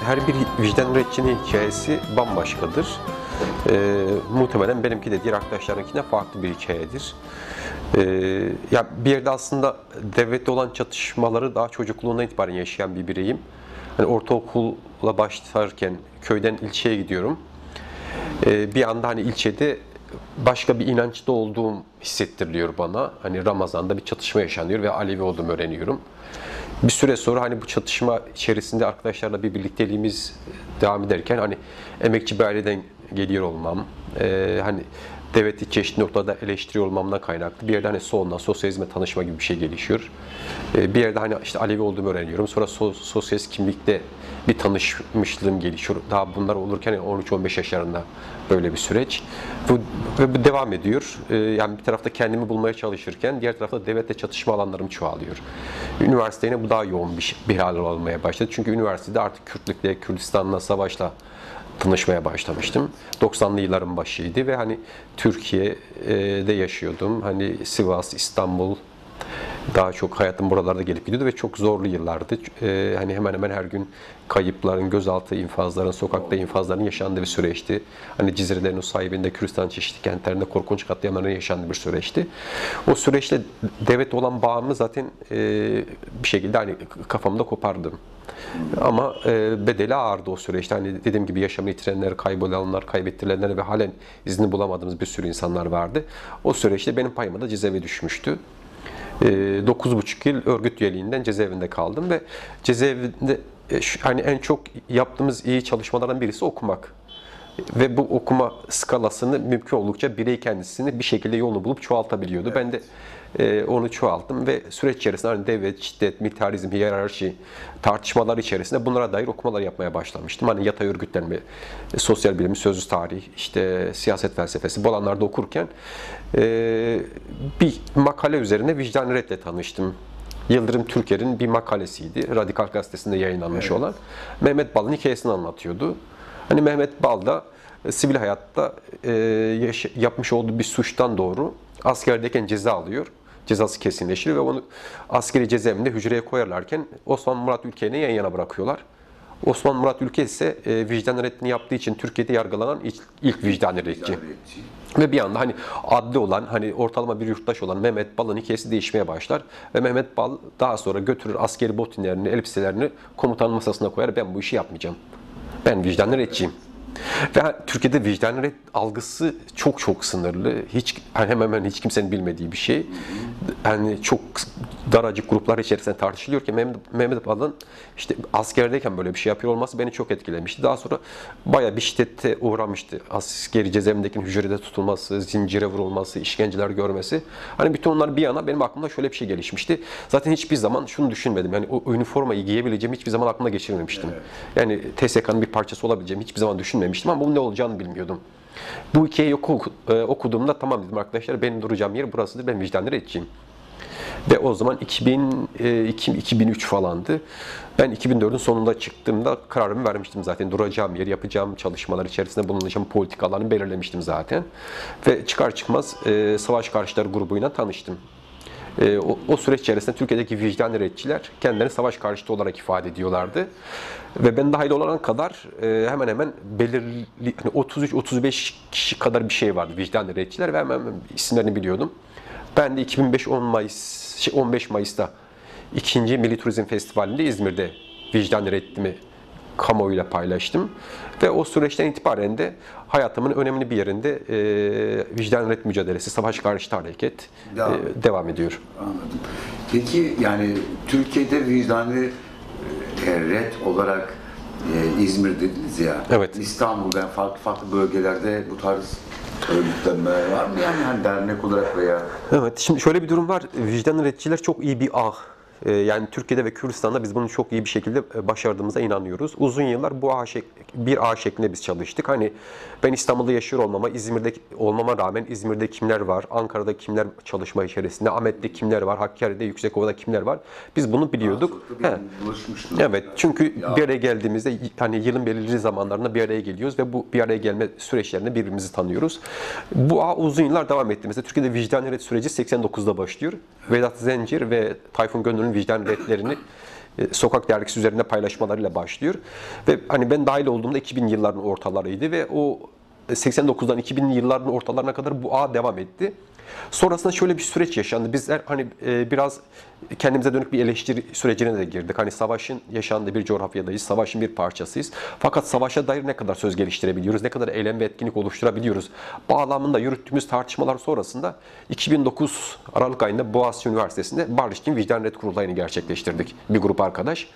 Her bir vicdan üreticinin hikayesi bambaşkadır. Ee, muhtemelen benimki de diğer arkadaşlarınkine farklı bir hikayedir. Ee, ya bir yerde aslında devlette olan çatışmaları daha çocukluğundan itibaren yaşayan bir bireyim. Hani ortaokula başlarken köyden ilçeye gidiyorum. Ee, bir anda hani ilçede başka bir inançta olduğum hissettiriliyor bana. Hani Ramazan'da bir çatışma yaşanıyor ve Alevi olduğumu öğreniyorum. Bir süre sonra hani bu çatışma içerisinde arkadaşlarla bir birlikteliğimiz devam ederken hani emekçi bir aileden geliyor olmam, e, hani devleti çeşitli noktada eleştiriyor olmamdan kaynaklı bir yerde hani solundan sosyalizme tanışma gibi bir şey gelişiyor. E, bir yerde hani işte Alevi olduğumu öğreniyorum. Sonra so- sosyalist kimlikte bir tanışmışlığım gelişiyor. Daha bunlar olurken yani 13-15 yaşlarında böyle bir süreç. Bu, bu devam ediyor. E, yani bir tarafta kendimi bulmaya çalışırken diğer tarafta devletle çatışma alanlarım çoğalıyor. Üniversiteye bu daha yoğun bir, bir hal olmaya başladı. Çünkü üniversitede artık Kürtlükle, Kürdistan'la savaşla tanışmaya başlamıştım. 90'lı yılların başıydı ve hani Türkiye'de yaşıyordum. Hani Sivas, İstanbul, daha çok hayatım buralarda gelip gidiyordu ve çok zorlu yıllardı. Ee, hani hemen hemen her gün kayıpların, gözaltı infazların, sokakta infazların yaşandığı bir süreçti. Hani Cizre'lerin o sahibinde, Kürdistan çeşitli kentlerinde korkunç katliamların yaşandığı bir süreçti. O süreçte devlet olan bağımı zaten e, bir şekilde hani kafamda kopardım. Ama e, bedeli ağırdı o süreçte. Hani dediğim gibi yaşamını yitirenler, kaybolanlar, kaybettirilenler ve halen izini bulamadığımız bir sürü insanlar vardı. O süreçte benim payıma da cezeve düşmüştü. E, 9,5 yıl örgüt üyeliğinden cezaevinde kaldım ve cezaevinde e, hani en çok yaptığımız iyi çalışmalardan birisi okumak. Ve bu okuma skalasını mümkün oldukça birey kendisini bir şekilde yolunu bulup çoğaltabiliyordu. Ben de e, onu çoğalttım ve süreç içerisinde hani devlet, şiddet, militarizm, hiyerarşi tartışmalar içerisinde bunlara dair okumalar yapmaya başlamıştım. Hani yatay örgütlenme, e, sosyal bilim, sözlü tarih, işte siyaset felsefesi bu alanlarda okurken e, bir makale üzerine vicdan redle tanıştım. Yıldırım Türker'in bir makalesiydi. Radikal Gazetesi'nde yayınlanmış olan. Mehmet Bal'ın hikayesini anlatıyordu. Hani Mehmet Bal da e, sivil hayatta e, yapmış olduğu bir suçtan doğru askerdeyken ceza alıyor. Cezası kesinleşiyor ve onu askeri cezaevinde hücreye koyarlarken Osman Murat Ülke'yle yan yana bırakıyorlar. Osman Murat Ülke ise e, vicdan reddini yaptığı için Türkiye'de yargılanan ilk, ilk vicdan reddici. Ve bir anda hani adli olan, hani ortalama bir yurttaş olan Mehmet Bal'ın hikayesi değişmeye başlar. Ve Mehmet Bal daha sonra götürür askeri botinlerini, elbiselerini komutanın masasına koyar. Ben bu işi yapmayacağım. Ben vicdan redciyim. Ve Türkiye'de vicdan red algısı çok çok sınırlı. Hiç hani hemen hemen hiç kimsenin bilmediği bir şey. Yani çok daracık gruplar içerisinde tartışılıyor ki Mehmet, Mehmet Balın işte askerdeyken böyle bir şey yapıyor olması beni çok etkilemişti. Daha sonra bayağı bir şiddete uğramıştı. Askeri cezaevindeki hücrede tutulması, zincire vurulması, işkenceler görmesi. Hani bütün onlar bir yana benim aklımda şöyle bir şey gelişmişti. Zaten hiçbir zaman şunu düşünmedim. Yani o üniformayı giyebileceğimi hiçbir zaman aklımda geçirmemiştim. Yani TSK'nın bir parçası olabileceğimi hiçbir zaman düşünmemiştim ama bunun ne olacağını bilmiyordum. Bu hikayeyi oku, e, okuduğumda tamam dedim arkadaşlar benim duracağım yer burasıdır. Ben vicdanlı edeceğim. Ve o zaman 2002 2003 falandı. Ben 2004'ün sonunda çıktığımda kararımı vermiştim zaten. Duracağım yer, yapacağım çalışmalar içerisinde bulunacağım politikalarını belirlemiştim zaten. Ve çıkar çıkmaz e, Savaş Karşıtları grubuyla tanıştım. E, o, o süreç içerisinde Türkiye'deki vicdan üreticiler kendilerini savaş karşıtı olarak ifade ediyorlardı. Ve ben dahil olana kadar e, hemen hemen belirli hani 33-35 kişi kadar bir şey vardı vicdan üreticiler ve hemen, hemen isimlerini biliyordum. Ben de 2005 10 Mayıs şey 15 Mayıs'ta ikinci Milli Turizm Festivali'nde İzmir'de vicdan reddimi kamuoyuyla paylaştım. Ve o süreçten itibaren de hayatımın önemli bir yerinde e, vicdan red mücadelesi, savaş karşıtı hareket Devam. e, devam ediyor. Anladım. Peki yani Türkiye'de vicdanlı e, red olarak e, İzmir dediniz ya. Evet. İstanbul'da farklı farklı bölgelerde bu tarz örgütlenmeler var mı yani hani dernek olarak veya Evet, şimdi şöyle bir durum var. Vicdan üreticiler çok iyi bir ağ. Yani Türkiye'de ve Kürdistan'da biz bunu çok iyi bir şekilde e, başardığımıza inanıyoruz. Uzun yıllar bu ağ şek- bir ağ şeklinde biz çalıştık. Hani ben İstanbul'da yaşıyor olmama, İzmir'de olmama rağmen İzmir'de kimler var, Ankara'da kimler çalışma içerisinde, Ahmet'te kimler var, Hakkari'de, Yüksekova'da kimler var. Biz bunu biliyorduk. Bir. Evet çünkü Ya. bir araya geldiğimizde hani yılın belirli zamanlarında bir araya geliyoruz ve bu bir araya gelme süreçlerinde birbirimizi tanıyoruz. Bu ağ uzun yıllar devam etti. Mesela Türkiye'de vicdan süreci 89'da başlıyor. Vedat Zencir ve Tayfun Gönül'ün vicdan retlerini e, sokak dergisi üzerinde paylaşmalarıyla başlıyor. Ve hani ben dahil olduğumda 2000 yılların ortalarıydı ve o 89'dan 2000'li yılların ortalarına kadar bu ağ devam etti. Sonrasında şöyle bir süreç yaşandı. Bizler hani e, biraz kendimize dönük bir eleştiri sürecine de girdik. Hani savaşın yaşandığı bir coğrafyadayız, savaşın bir parçasıyız. Fakat savaşa dair ne kadar söz geliştirebiliyoruz, ne kadar eylem ve etkinlik oluşturabiliyoruz bağlamında yürüttüğümüz tartışmalar sonrasında 2009 Aralık ayında Boğaziçi Üniversitesi'nde Barış'ın Vicdan Red Kurultayı'nı gerçekleştirdik bir grup arkadaş.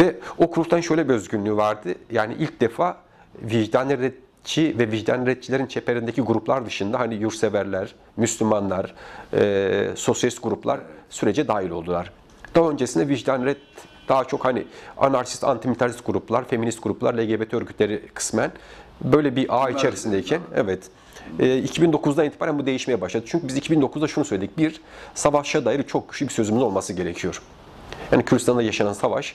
Ve o kurultayın şöyle bir özgünlüğü vardı. Yani ilk defa vicdan red Çi ve vicdan redçilerin çeperindeki gruplar dışında hani yurtseverler, Müslümanlar, e, sosyalist gruplar sürece dahil oldular. Daha öncesinde vicdan red daha çok hani anarşist, antimilitarist gruplar, feminist gruplar, LGBT örgütleri kısmen böyle bir ağ içerisindeyken evet e, 2009'dan itibaren bu değişmeye başladı. Çünkü biz 2009'da şunu söyledik. Bir, savaşa dair çok güçlü bir sözümüz olması gerekiyor. Yani Kürdistan'da yaşanan savaş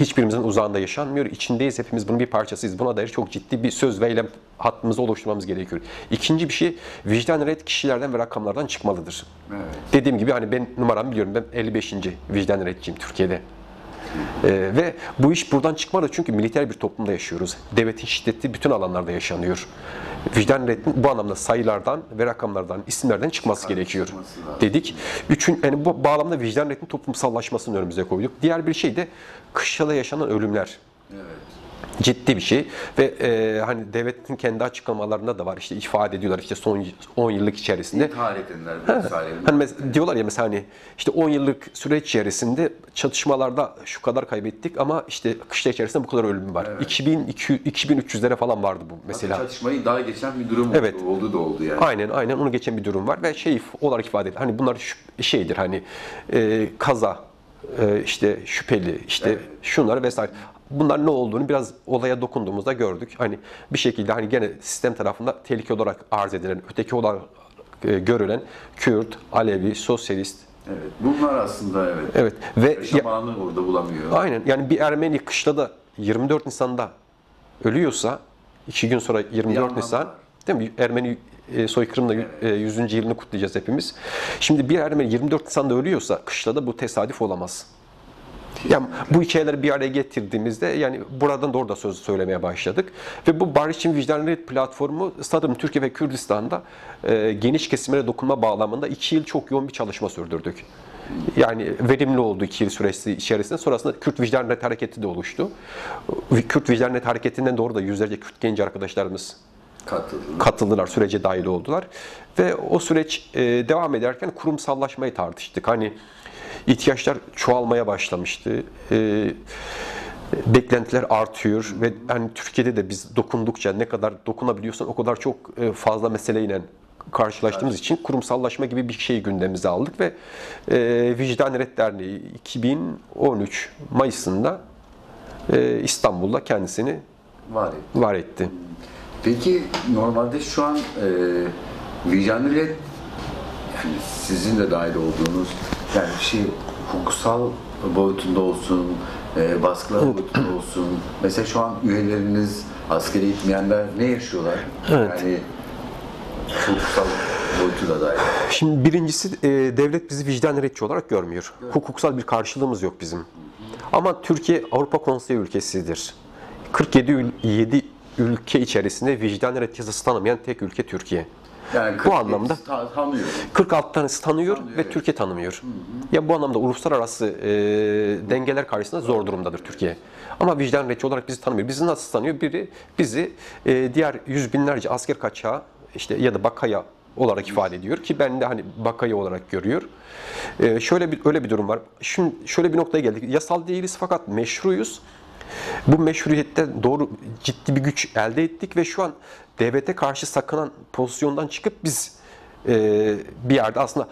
hiçbirimizin uzağında yaşanmıyor. İçindeyiz, hepimiz bunun bir parçasıyız. Buna dair çok ciddi bir söz ve eylem hattımızı oluşturmamız gerekiyor. İkinci bir şey, vicdan red kişilerden ve rakamlardan çıkmalıdır. Evet. Dediğim gibi hani ben numaramı biliyorum. Ben 55. vicdan redciyim Türkiye'de. Ee, ve bu iş buradan çıkmadı çünkü militer bir toplumda yaşıyoruz. Devletin şiddeti bütün alanlarda yaşanıyor. Vicdan reddin bu anlamda sayılardan ve rakamlardan, isimlerden çıkması gerekiyor çıkması lazım. dedik. Üçün, yani bu bağlamda vicdan reddin toplumsallaşmasını önümüze koyduk. Diğer bir şey de kışlada yaşanan ölümler. Ciddi bir şey ve e, hani devletin kendi açıklamalarında da var işte ifade ediyorlar işte son 10 yıllık içerisinde. intihar edenler vesaire. Hani mes- diyorlar ya mesela hani işte 10 yıllık süreç içerisinde çatışmalarda şu kadar kaybettik ama işte kışla içerisinde bu kadar ölüm var. 2200 2300'lere falan vardı bu mesela. Çatışmayı daha geçen bir durum Evet. oldu, oldu da oldu yani. Aynen aynen onu geçen bir durum var ve şey olarak ifade edilir. Hani bunlar şüp- şeydir hani e, kaza e, işte şüpheli işte şunlar vesaire. Bunlar ne olduğunu biraz olaya dokunduğumuzda gördük. Hani bir şekilde hani gene sistem tarafında tehlike olarak arz edilen, öteki olarak e, görülen Kürt, Alevi, Sosyalist Evet. Bunlar aslında evet. evet ve Yaşam ya- orada bulamıyor. Aynen. Yani bir Ermeni kışlada 24 Nisan'da ölüyorsa iki gün sonra 24 anlamı Nisan değil mi? Ermeni e, soykırımla e, 100. yılını kutlayacağız hepimiz. Şimdi bir Ermeni 24 Nisan'da ölüyorsa kışlada bu tesadüf olamaz. Yani bu hikayeleri bir araya getirdiğimizde yani buradan doğru da söz söylemeye başladık. Ve bu Barış için platformu sanırım Türkiye ve Kürdistan'da e, geniş kesimlere dokunma bağlamında iki yıl çok yoğun bir çalışma sürdürdük. Yani verimli oldu iki yıl süresi içerisinde. Sonrasında Kürt Vicdan Net Hareketi de oluştu. Kürt Vicdan Net Hareketi'nden doğru da yüzlerce Kürt genç arkadaşlarımız Katıldım. katıldılar, sürece dahil oldular. Ve o süreç e, devam ederken kurumsallaşmayı tartıştık. Hani ihtiyaçlar çoğalmaya başlamıştı. E, beklentiler artıyor ve hani Türkiye'de de biz dokundukça ne kadar dokunabiliyorsan o kadar çok e, fazla meseleyle karşılaştığımız için kurumsallaşma gibi bir şey gündemimize aldık ve e, Vicdan Red Derneği 2013 Mayıs'ında e, İstanbul'da kendisini Var et. var etti. Peki normalde şu an e, vicdanlı red yani sizin de dahil olduğunuz yani bir şey hukuksal boyutunda olsun, e, baskılar boyutunda olsun. Mesela şu an üyeleriniz, askere gitmeyenler ne yaşıyorlar? Yani hukuksal boyutu da dahil. Şimdi birincisi e, devlet bizi vicdan eretçi olarak görmüyor. Hukuksal bir karşılığımız yok bizim. Ama Türkiye Avrupa Konseyi ülkesidir. 47 ül- 7 ülke içerisinde vicdan eretçisi tanımayan tek ülke Türkiye. Yani Bu 47 anlamda- ta- tanıyor. 46 tanesi tanıyor, Tanıyor, ve evet. Türkiye tanımıyor. Ya bu anlamda uluslararası e, dengeler karşısında zor durumdadır Türkiye. Ama vicdan reçi olarak bizi tanımıyor. Bizi nasıl tanıyor? Biri bizi e, diğer yüz binlerce asker kaçağı işte ya da bakaya olarak ifade ediyor ki ben de hani bakaya olarak görüyor. E, şöyle bir öyle bir durum var. Şimdi şöyle bir noktaya geldik. Yasal değiliz fakat meşruyuz. Bu meşruiyetten doğru ciddi bir güç elde ettik ve şu an devlete karşı sakınan pozisyondan çıkıp biz e, bir yerde aslında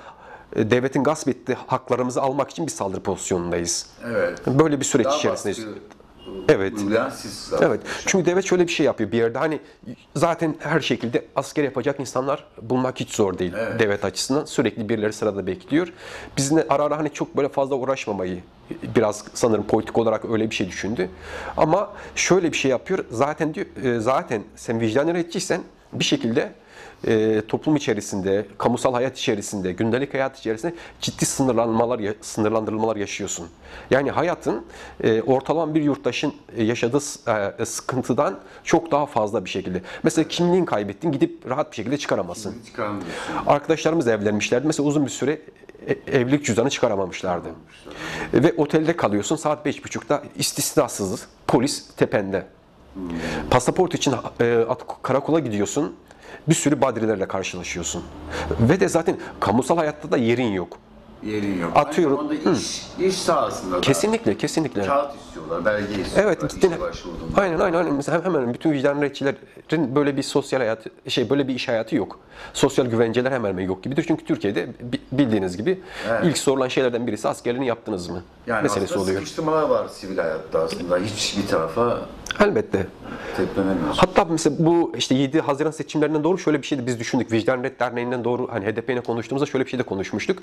e, devletin gasp ettiği haklarımızı almak için bir saldırı pozisyonundayız. Evet. Böyle bir süreç Daha içerisindeyiz. baskı Evet. uygulayan siz. Evet. Çünkü devlet şöyle bir şey yapıyor bir yerde. Hani zaten her şekilde asker yapacak insanlar bulmak hiç zor değil Evet. devlet açısından. Sürekli birileri sırada bekliyor. Biz de ara ara hani çok böyle fazla uğraşmamayı biraz sanırım politik olarak öyle bir şey düşündü. Ama şöyle bir şey yapıyor. Zaten diyor e, zaten sen vicdan yöneticiysen bir şekilde e, toplum içerisinde, kamusal hayat içerisinde, gündelik hayat içerisinde ciddi sınırlanmalar, sınırlandırılmalar yaşıyorsun. Yani hayatın e, ortalama bir yurttaşın e, yaşadığı s- e, sıkıntıdan çok daha fazla bir şekilde. Mesela kimliğini kaybettin, gidip rahat bir şekilde çıkaramazsın. Arkadaşlarımız evlenmişlerdi. Mesela uzun bir süre e- evlilik cüzdanı çıkaramamışlardı. Ve otelde kalıyorsun saat beş buçukta istisnasız polis tepende. Pasaport için e, karakola gidiyorsun. Bir sürü badirelerle karşılaşıyorsun. Ve de zaten kamusal hayatta da yerin yok. Yerin yok. Atıyorum. Aynı zamanda iş, iş sahasında da Kesinlikle, kesinlikle. kağıt istiyorlar, belge istiyorlar. Evet, gittin. Aynen aynen aynen. Mesela hemen bütün vicdan üreticilerin böyle bir sosyal hayatı, şey böyle bir iş hayatı yok. Sosyal güvenceler hemen yok gibidir. Çünkü Türkiye'de bi- bildiğiniz gibi Evet. ilk sorulan şeylerden birisi askerliğini yaptınız mı? Yani meselesi aslında oluyor. sıkıştırmalar var sivil hayatta aslında. Hiçbir tarafa Elbette. Hatta mesela bu işte 7 Haziran seçimlerinden doğru şöyle bir şey de biz düşündük. Vicdan Red Derneği'nden doğru hani HDP ile konuştuğumuzda şöyle bir şey de konuşmuştuk.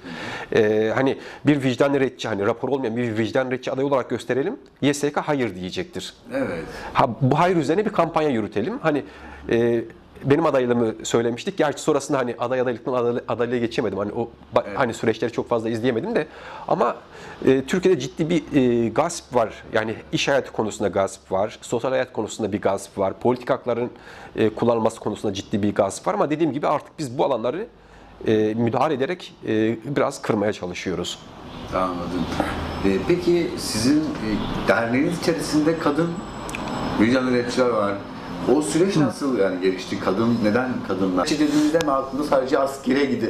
Ee, hani bir vicdan redçi hani rapor olmayan bir vicdan redçi aday olarak gösterelim. YSK hayır diyecektir. Evet. Ha, bu hayır üzerine bir kampanya yürütelim. Hani e, benim adaylığımı söylemiştik. Gerçi sonrasında hani aday adaylıktan aday, adaylığa geçemedim. Hani o ba- hani süreçleri çok fazla izleyemedim de ama e, Türkiye'de ciddi bir e, gasp var. Yani iş hayatı konusunda gasp var. Sosyal hayat konusunda bir gasp var. Politik hakların e, kullanılması konusunda ciddi bir gasp var ama dediğim gibi artık biz bu alanları e, müdahale ederek e, biraz kırmaya çalışıyoruz. Anladım. Ee, peki sizin e, derneğiniz içerisinde kadın vicdan üreticiler var. O süreç nasıl yani gelişti? Kadın neden kadınlar? İşte dediğinizde mi aklında sadece askere gide,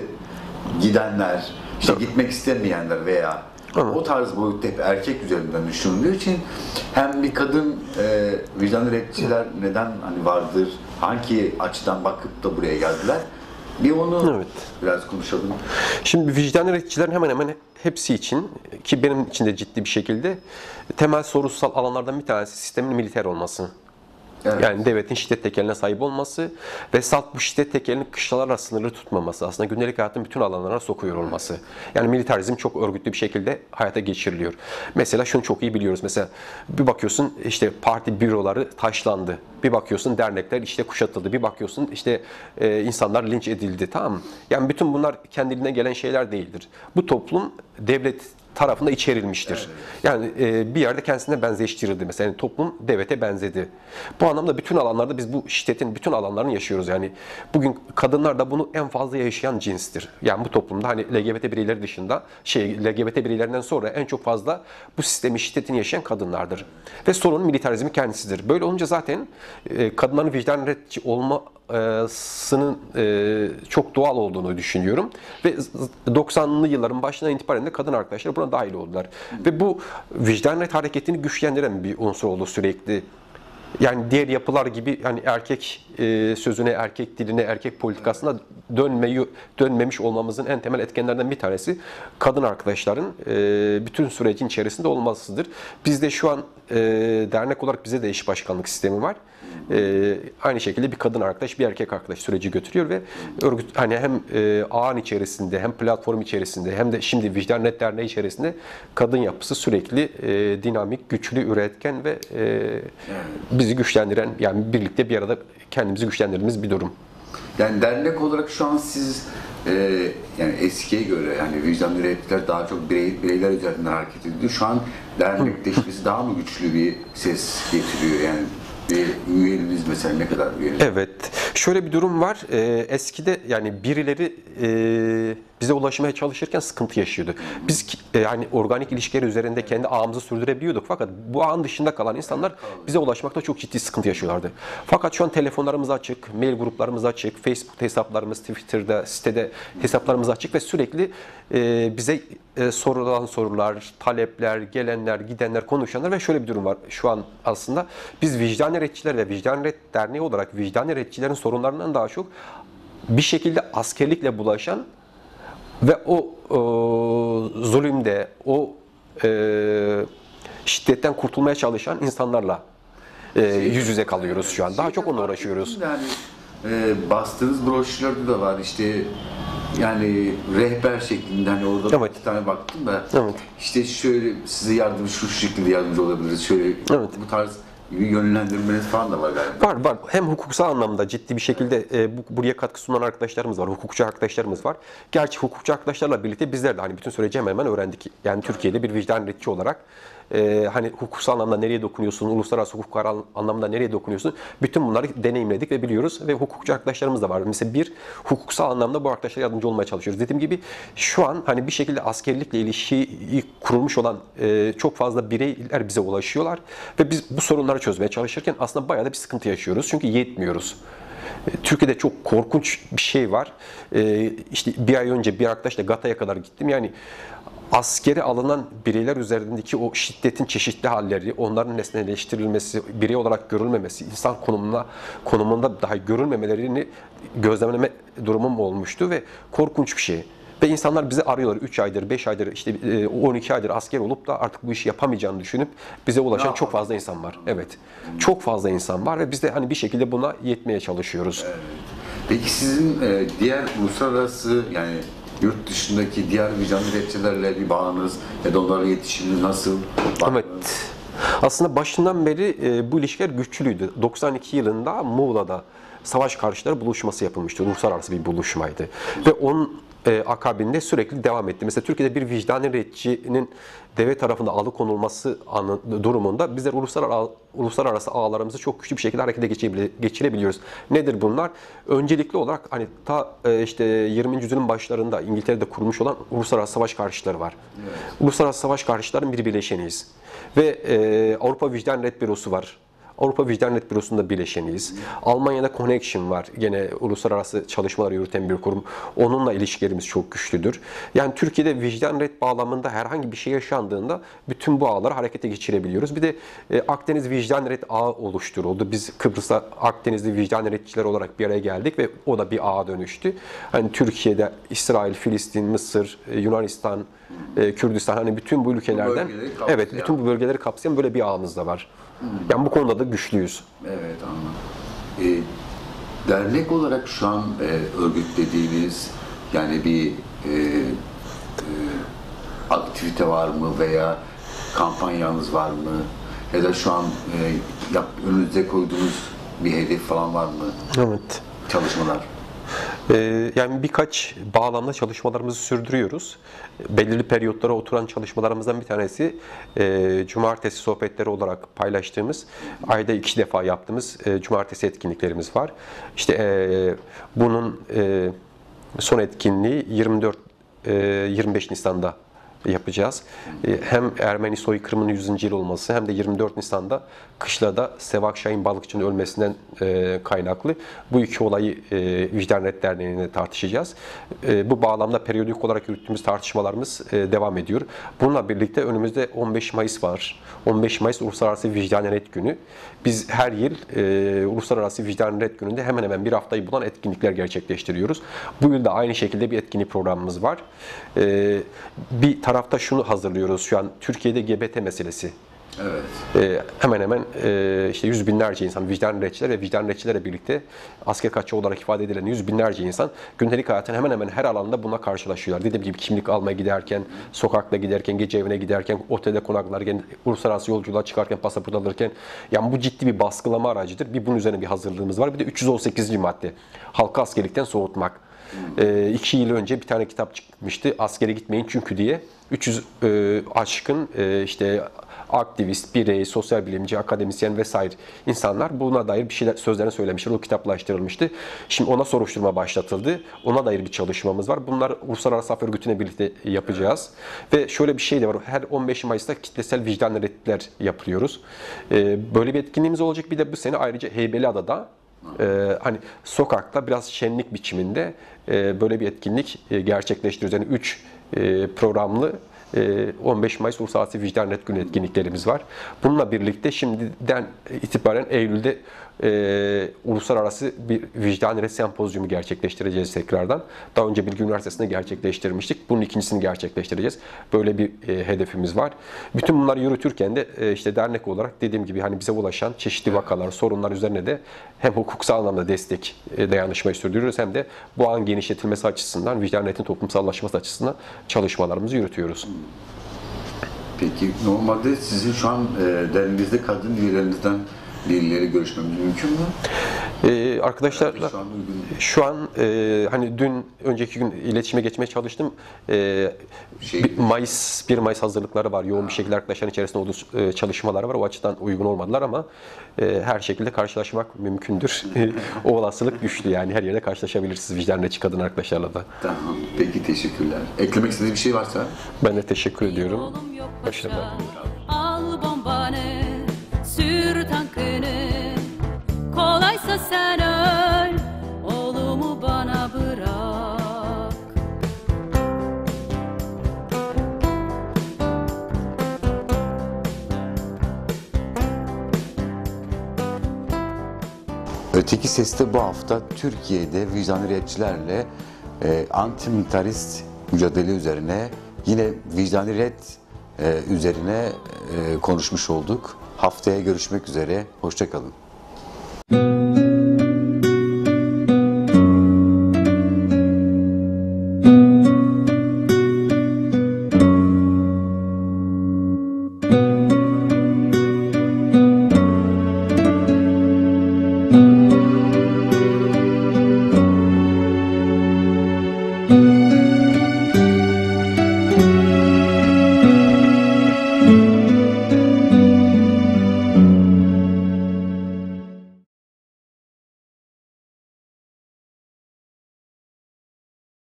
gidenler, işte gitmek istemeyenler veya o tarz boyutta hep erkek üzerinden düşünüldüğü için hem bir kadın e, vicdan üreticiler neden hani vardır? Hangi açıdan bakıp da buraya geldiler? Bir onu Evet. biraz konuşalım. Şimdi vicdan üreticilerin hemen hemen hepsi için ki benim için de ciddi bir şekilde temel sorusal alanlardan bir tanesi sistemin militer olması. Evet. Yani devletin şiddet tekeline sahip olması ve salt bu şiddet tekelini kışlalarla sınırlı tutmaması. Aslında gündelik hayatın bütün alanlarına sokuyor olması. Yani militarizm çok örgütlü bir şekilde hayata geçiriliyor. Mesela şunu çok iyi biliyoruz. Mesela bir bakıyorsun işte parti büroları taşlandı. Bir bakıyorsun dernekler işte kuşatıldı. Bir bakıyorsun işte e, insanlar linç edildi. Tamam mı? Yani bütün bunlar kendiliğine gelen şeyler değildir. Bu toplum devlet tarafında içerilmiştir. Yani e, bir yerde kendisine benzeştirildi. Mesela yani toplum devlete benzedi. Bu anlamda bütün alanlarda biz bu şiddetin bütün alanlarını yaşıyoruz. Yani bugün kadınlar da bunu en fazla yaşayan cinstir. Yani bu toplumda hani LGBT bireyleri dışında şey LGBT bireylerinden sonra en çok fazla bu sistemi şiddetin yaşayan kadınlardır. Ve sorunun militarizmi kendisidir. Böyle olunca zaten e, kadınların vicdan reddici olmasının e, çok doğal olduğunu düşünüyorum. Ve 90'lı yılların başından itibaren de kadın arkadaşlar buna dahil oldular. Ve bu vicdan red hareketini güçlendiren bir unsur oldu sürekli. Yani diğer yapılar gibi yani erkek e, sözüne, erkek diline, erkek politikasına dönmeyi dönmemiş olmamızın en temel etkenlerden bir tanesi kadın arkadaşların e, bütün sürecin içerisinde olmasıdır. Bizde şu an e, dernek olarak bize de eş başkanlık sistemi var. E, aynı şekilde bir kadın arkadaş, bir erkek arkadaş süreci götürüyor ve örgüt hani hem e, ağın içerisinde, hem platform içerisinde, hem de şimdi Vicdan Net Derneği içerisinde kadın yapısı sürekli e, dinamik, güçlü, üretken ve e, bizi güçlendiren, yani birlikte bir arada kendimizi güçlendirdiğimiz bir durum. Yani dernek olarak şu an siz e, yani eskiye göre yani vicdan ürettiler daha çok birey, bireyler üzerinden hareket ediyor. Şu an dernekleşmesi daha mı güçlü bir ses getiriyor yani? Bir üyeliğiniz mesela ne kadar üyeliğiniz? Evet. Şöyle bir durum var. Ee, eskide yani birileri e, bize ulaşmaya çalışırken sıkıntı yaşıyordu. Biz e, yani organik ilişkiler üzerinde kendi ağımızı sürdürebiliyorduk. Fakat bu ağın dışında kalan insanlar bize ulaşmakta çok ciddi sıkıntı yaşıyorlardı. Fakat şu an telefonlarımız açık, mail gruplarımız açık, Facebook hesaplarımız, Twitter'da, sitede hesaplarımız açık ve sürekli e, bize e, sorulan sorular, talepler, gelenler, gidenler, konuşanlar ve şöyle bir durum var şu an aslında. Biz vicdan eretçiler ve vicdan ret derneği olarak vicdan eretçilerin sorunlarından daha çok bir şekilde askerlikle bulaşan ve o, o zulümde, o e, şiddetten kurtulmaya çalışan insanlarla e, yüz yüze kalıyoruz şu an. Daha çok onunla uğraşıyoruz. Yani e, bastığınız broşürlerde de var işte yani rehber şeklinde hani orada Evet. iki tane baktım da Evet. işte şöyle size yardım şu şekilde yardımcı olabiliriz şöyle Evet. bu tarz bir yönlendirmeniz falan da var galiba. Var var. Hem hukuksal anlamda ciddi bir şekilde e, bu, buraya katkı sunan arkadaşlarımız var. Hukukçu arkadaşlarımız var. Gerçi hukukçu arkadaşlarla birlikte bizler de hani bütün süreci hemen hemen öğrendik. Yani Türkiye'de bir vicdan reddici olarak e, hani hukuksal anlamda nereye dokunuyorsun, uluslararası hukuk an- anlamda nereye dokunuyorsun bütün bunları deneyimledik ve biliyoruz ve hukukçu arkadaşlarımız da var. Mesela bir hukuksal anlamda bu arkadaşlara yardımcı olmaya çalışıyoruz. Dediğim gibi şu an hani bir şekilde askerlikle ilişiği kurulmuş olan e, çok fazla bireyler bize ulaşıyorlar ve biz bu sorunları çözmeye çalışırken aslında bayağı da bir sıkıntı yaşıyoruz. Çünkü yetmiyoruz. Türkiye'de çok korkunç bir şey var. E, işte bir ay önce bir arkadaşla Gata'ya kadar gittim. Yani askeri alınan bireyler üzerindeki o şiddetin çeşitli halleri, onların nesneleştirilmesi, birey olarak görülmemesi, insan konumuna konumunda dahi görülmemelerini gözlemleme durumum olmuştu ve korkunç bir şey. Ve insanlar bizi arıyorlar 3 aydır, 5 aydır, işte e, 12 aydır asker olup da artık bu işi yapamayacağını düşünüp bize ulaşan çok fazla insan var. Evet. Çok fazla insan var ve biz de hani bir şekilde buna yetmeye çalışıyoruz. Peki sizin e, diğer uluslararası yani yurt dışındaki diğer vicdan üreticilerle bir bağınız ya da onlarla iletişiminiz nasıl? Evet. Aslında başından beri e, bu ilişkiler güçlüydü. 92 yılında Muğla'da savaş karşıtları buluşması yapılmıştı. Uluslararası bir buluşmaydı. Ve onun e, akabinde sürekli devam etti. Mesela Türkiye'de bir vicdan eretçinin devlet tarafında alıkonulması anı, durumunda bizler uluslararası, uluslararası ağlarımızı çok güçlü bir şekilde harekete geçirebili- geçirebiliyoruz. Nedir bunlar? Öncelikli olarak hani ta e, işte 20. yüzyılın başlarında İngiltere'de kurulmuş olan uluslararası savaş karşıtları var. Uluslararası savaş karşıtların bir bileşeniyiz. Ve e, Avrupa Vicdan Red Bürosu var. Avrupa Vicdan Net Bürosu'nda bileşeniyiz. Almanya'da Connection var. Gene uluslararası çalışmalar yürüten bir kurum. Onunla ilişkilerimiz çok güçlüdür. Yani Türkiye'de vicdan red bağlamında herhangi bir şey yaşandığında bütün bu ağları harekete geçirebiliyoruz. Bir de e, Akdeniz Vicdan Red ağı oluşturuldu. Biz Kıbrıs'ta Akdenizli vicdan redçiler olarak bir araya geldik ve o da bir ağa dönüştü. Hani Türkiye'de İsrail, Filistin, Mısır, e, Yunanistan, e, Kürdistan hani bütün bu ülkelerden kapsayan. evet bütün bu bölgeleri kapsayan böyle bir ağımız da var. Yani bu konuda da güçlüyüz. Evet anladım. E, dernek olarak şu an e, örgütlediğiniz yani bir e, e, aktivite var mı veya kampanyanız var mı? Ya da şu an e, yap, önünüze koyduğunuz bir hedef falan var mı? Evet. Çalışmalar. Ee, yani birkaç bağlamda çalışmalarımızı sürdürüyoruz. Belirli periyotlara oturan çalışmalarımızdan bir tanesi e, cumartesi sohbetleri olarak paylaştığımız, ayda iki defa yaptığımız e, cumartesi etkinliklerimiz var. İşte e, bunun son etkinliği 24 e, 25 Nisan'da yapacağız. E, Hem Ermeni soykırımının 100. yıl olması hem de 24 Nisan'da Kışla'da Sevak Şahin balıkçının ölmesinden e, kaynaklı bu iki olayı e, Vicdan Red Derneği'nde tartışacağız. Bu bağlamda periyodik olarak yürüttüğümüz tartışmalarımız devam ediyor. Bununla birlikte önümüzde 15 Mayıs var. 15 Mayıs Uluslararası Vicdan Günü. Biz her yıl Uluslararası Vicdan Günü'nde hemen hemen bir haftayı bulan etkinlikler gerçekleştiriyoruz. Bu yıl da aynı şekilde bir etkinlik programımız var. Bir tarafta şunu hazırlıyoruz şu an Türkiye'de GBT meselesi. Evet. E, hemen hemen e, işte yüz binlerce insan, vicdan retçiler ve vicdan retçilerle birlikte asker kaçağı olarak ifade edilen yüz binlerce insan gündelik hayatın hemen hemen her alanda buna karşılaşıyorlar. Dediğim gibi kimlik almaya giderken, sokakta giderken, gece evine giderken, otelde konaklarken, uluslararası yolculuğa çıkarken, pasaport alırken yani bu ciddi bir baskılama aracıdır. Bir bunun üzerine bir hazırlığımız var. Bir de 318. madde. Halka askerlikten soğutmak. E, iki yıl önce bir tane kitap çıkmıştı. Askere gitmeyin çünkü diye. 300 e, aşkın e, işte aktivist, birey, sosyal bilimci, akademisyen vesaire insanlar buna dair bir şeyler sözlerini söylemişler. O kitaplaştırılmıştı. Şimdi ona soruşturma başlatıldı. Ona dair bir çalışmamız var. Bunlar Uluslararası Af Örgütü'ne birlikte yapacağız. Ve şöyle bir şey de var. Her 15 Mayıs'ta kitlesel vicdan nöbetler yapıyoruz. Ee, böyle bir etkinliğimiz olacak. Bir de bu sene ayrıca Heybeliada'da e, hani sokakta biraz şenlik biçiminde e, böyle bir etkinlik e, gerçekleştiriyoruz. Yani 3 programlı e, 15 Mayıs Uluslararası Vicdan Red Günü etkinliklerimiz var. Bununla birlikte şimdiden itibaren Eylül'de e, uluslararası bir vicdan sempozyumu gerçekleştireceğiz tekrardan. Daha önce Bilgi Üniversitesi'nde gerçekleştirmiştik. Bunun ikincisini gerçekleştireceğiz. Böyle bir e, hedefimiz var. Bütün bunları yürütürken de e, işte dernek olarak dediğim gibi hani bize ulaşan çeşitli vakalar, sorunlar üzerine de hem hukuksal anlamda destek e, dayanışmayı sürdürüyoruz hem de bu an genişletilmesi açısından, vicdan redin toplumsallaşması açısından çalışmalarımızı yürütüyoruz. Peki normalde sizin şu an e, derneğinizde kadın üyelerinizden birileri görüşmemiz mümkün mü? Ee, arkadaşlarla Şu an uygun. şu an e, hani dün önceki gün iletişime geçmeye çalıştım. E, Şey- bir Mayıs 1 Mayıs hazırlıkları var. Yoğun bir şekilde arkadaşların içerisinde olduğu e, çalışmalar var. O açıdan uygun olmadılar ama e, her şekilde karşılaşmak mümkündür. o olasılık güçlü yani her yerde karşılaşabilirsiniz vicdanlı kadın arkadaşlarla da. Tamam. Peki teşekkürler. Eklemek istediğiniz bir şey varsa? Ben de teşekkür ediyorum. Başarılar başa Al bombanı Sür tankını Kolaysa sen öl Oğlumu bana bırak Öteki Ses'te bu hafta Türkiye'de vicdanlı redçilerle e, antimilitarist mücadele üzerine yine vicdanlı red e, üzerine e, konuşmuş olduk. Haftaya görüşmek üzere. Hoşçakalın.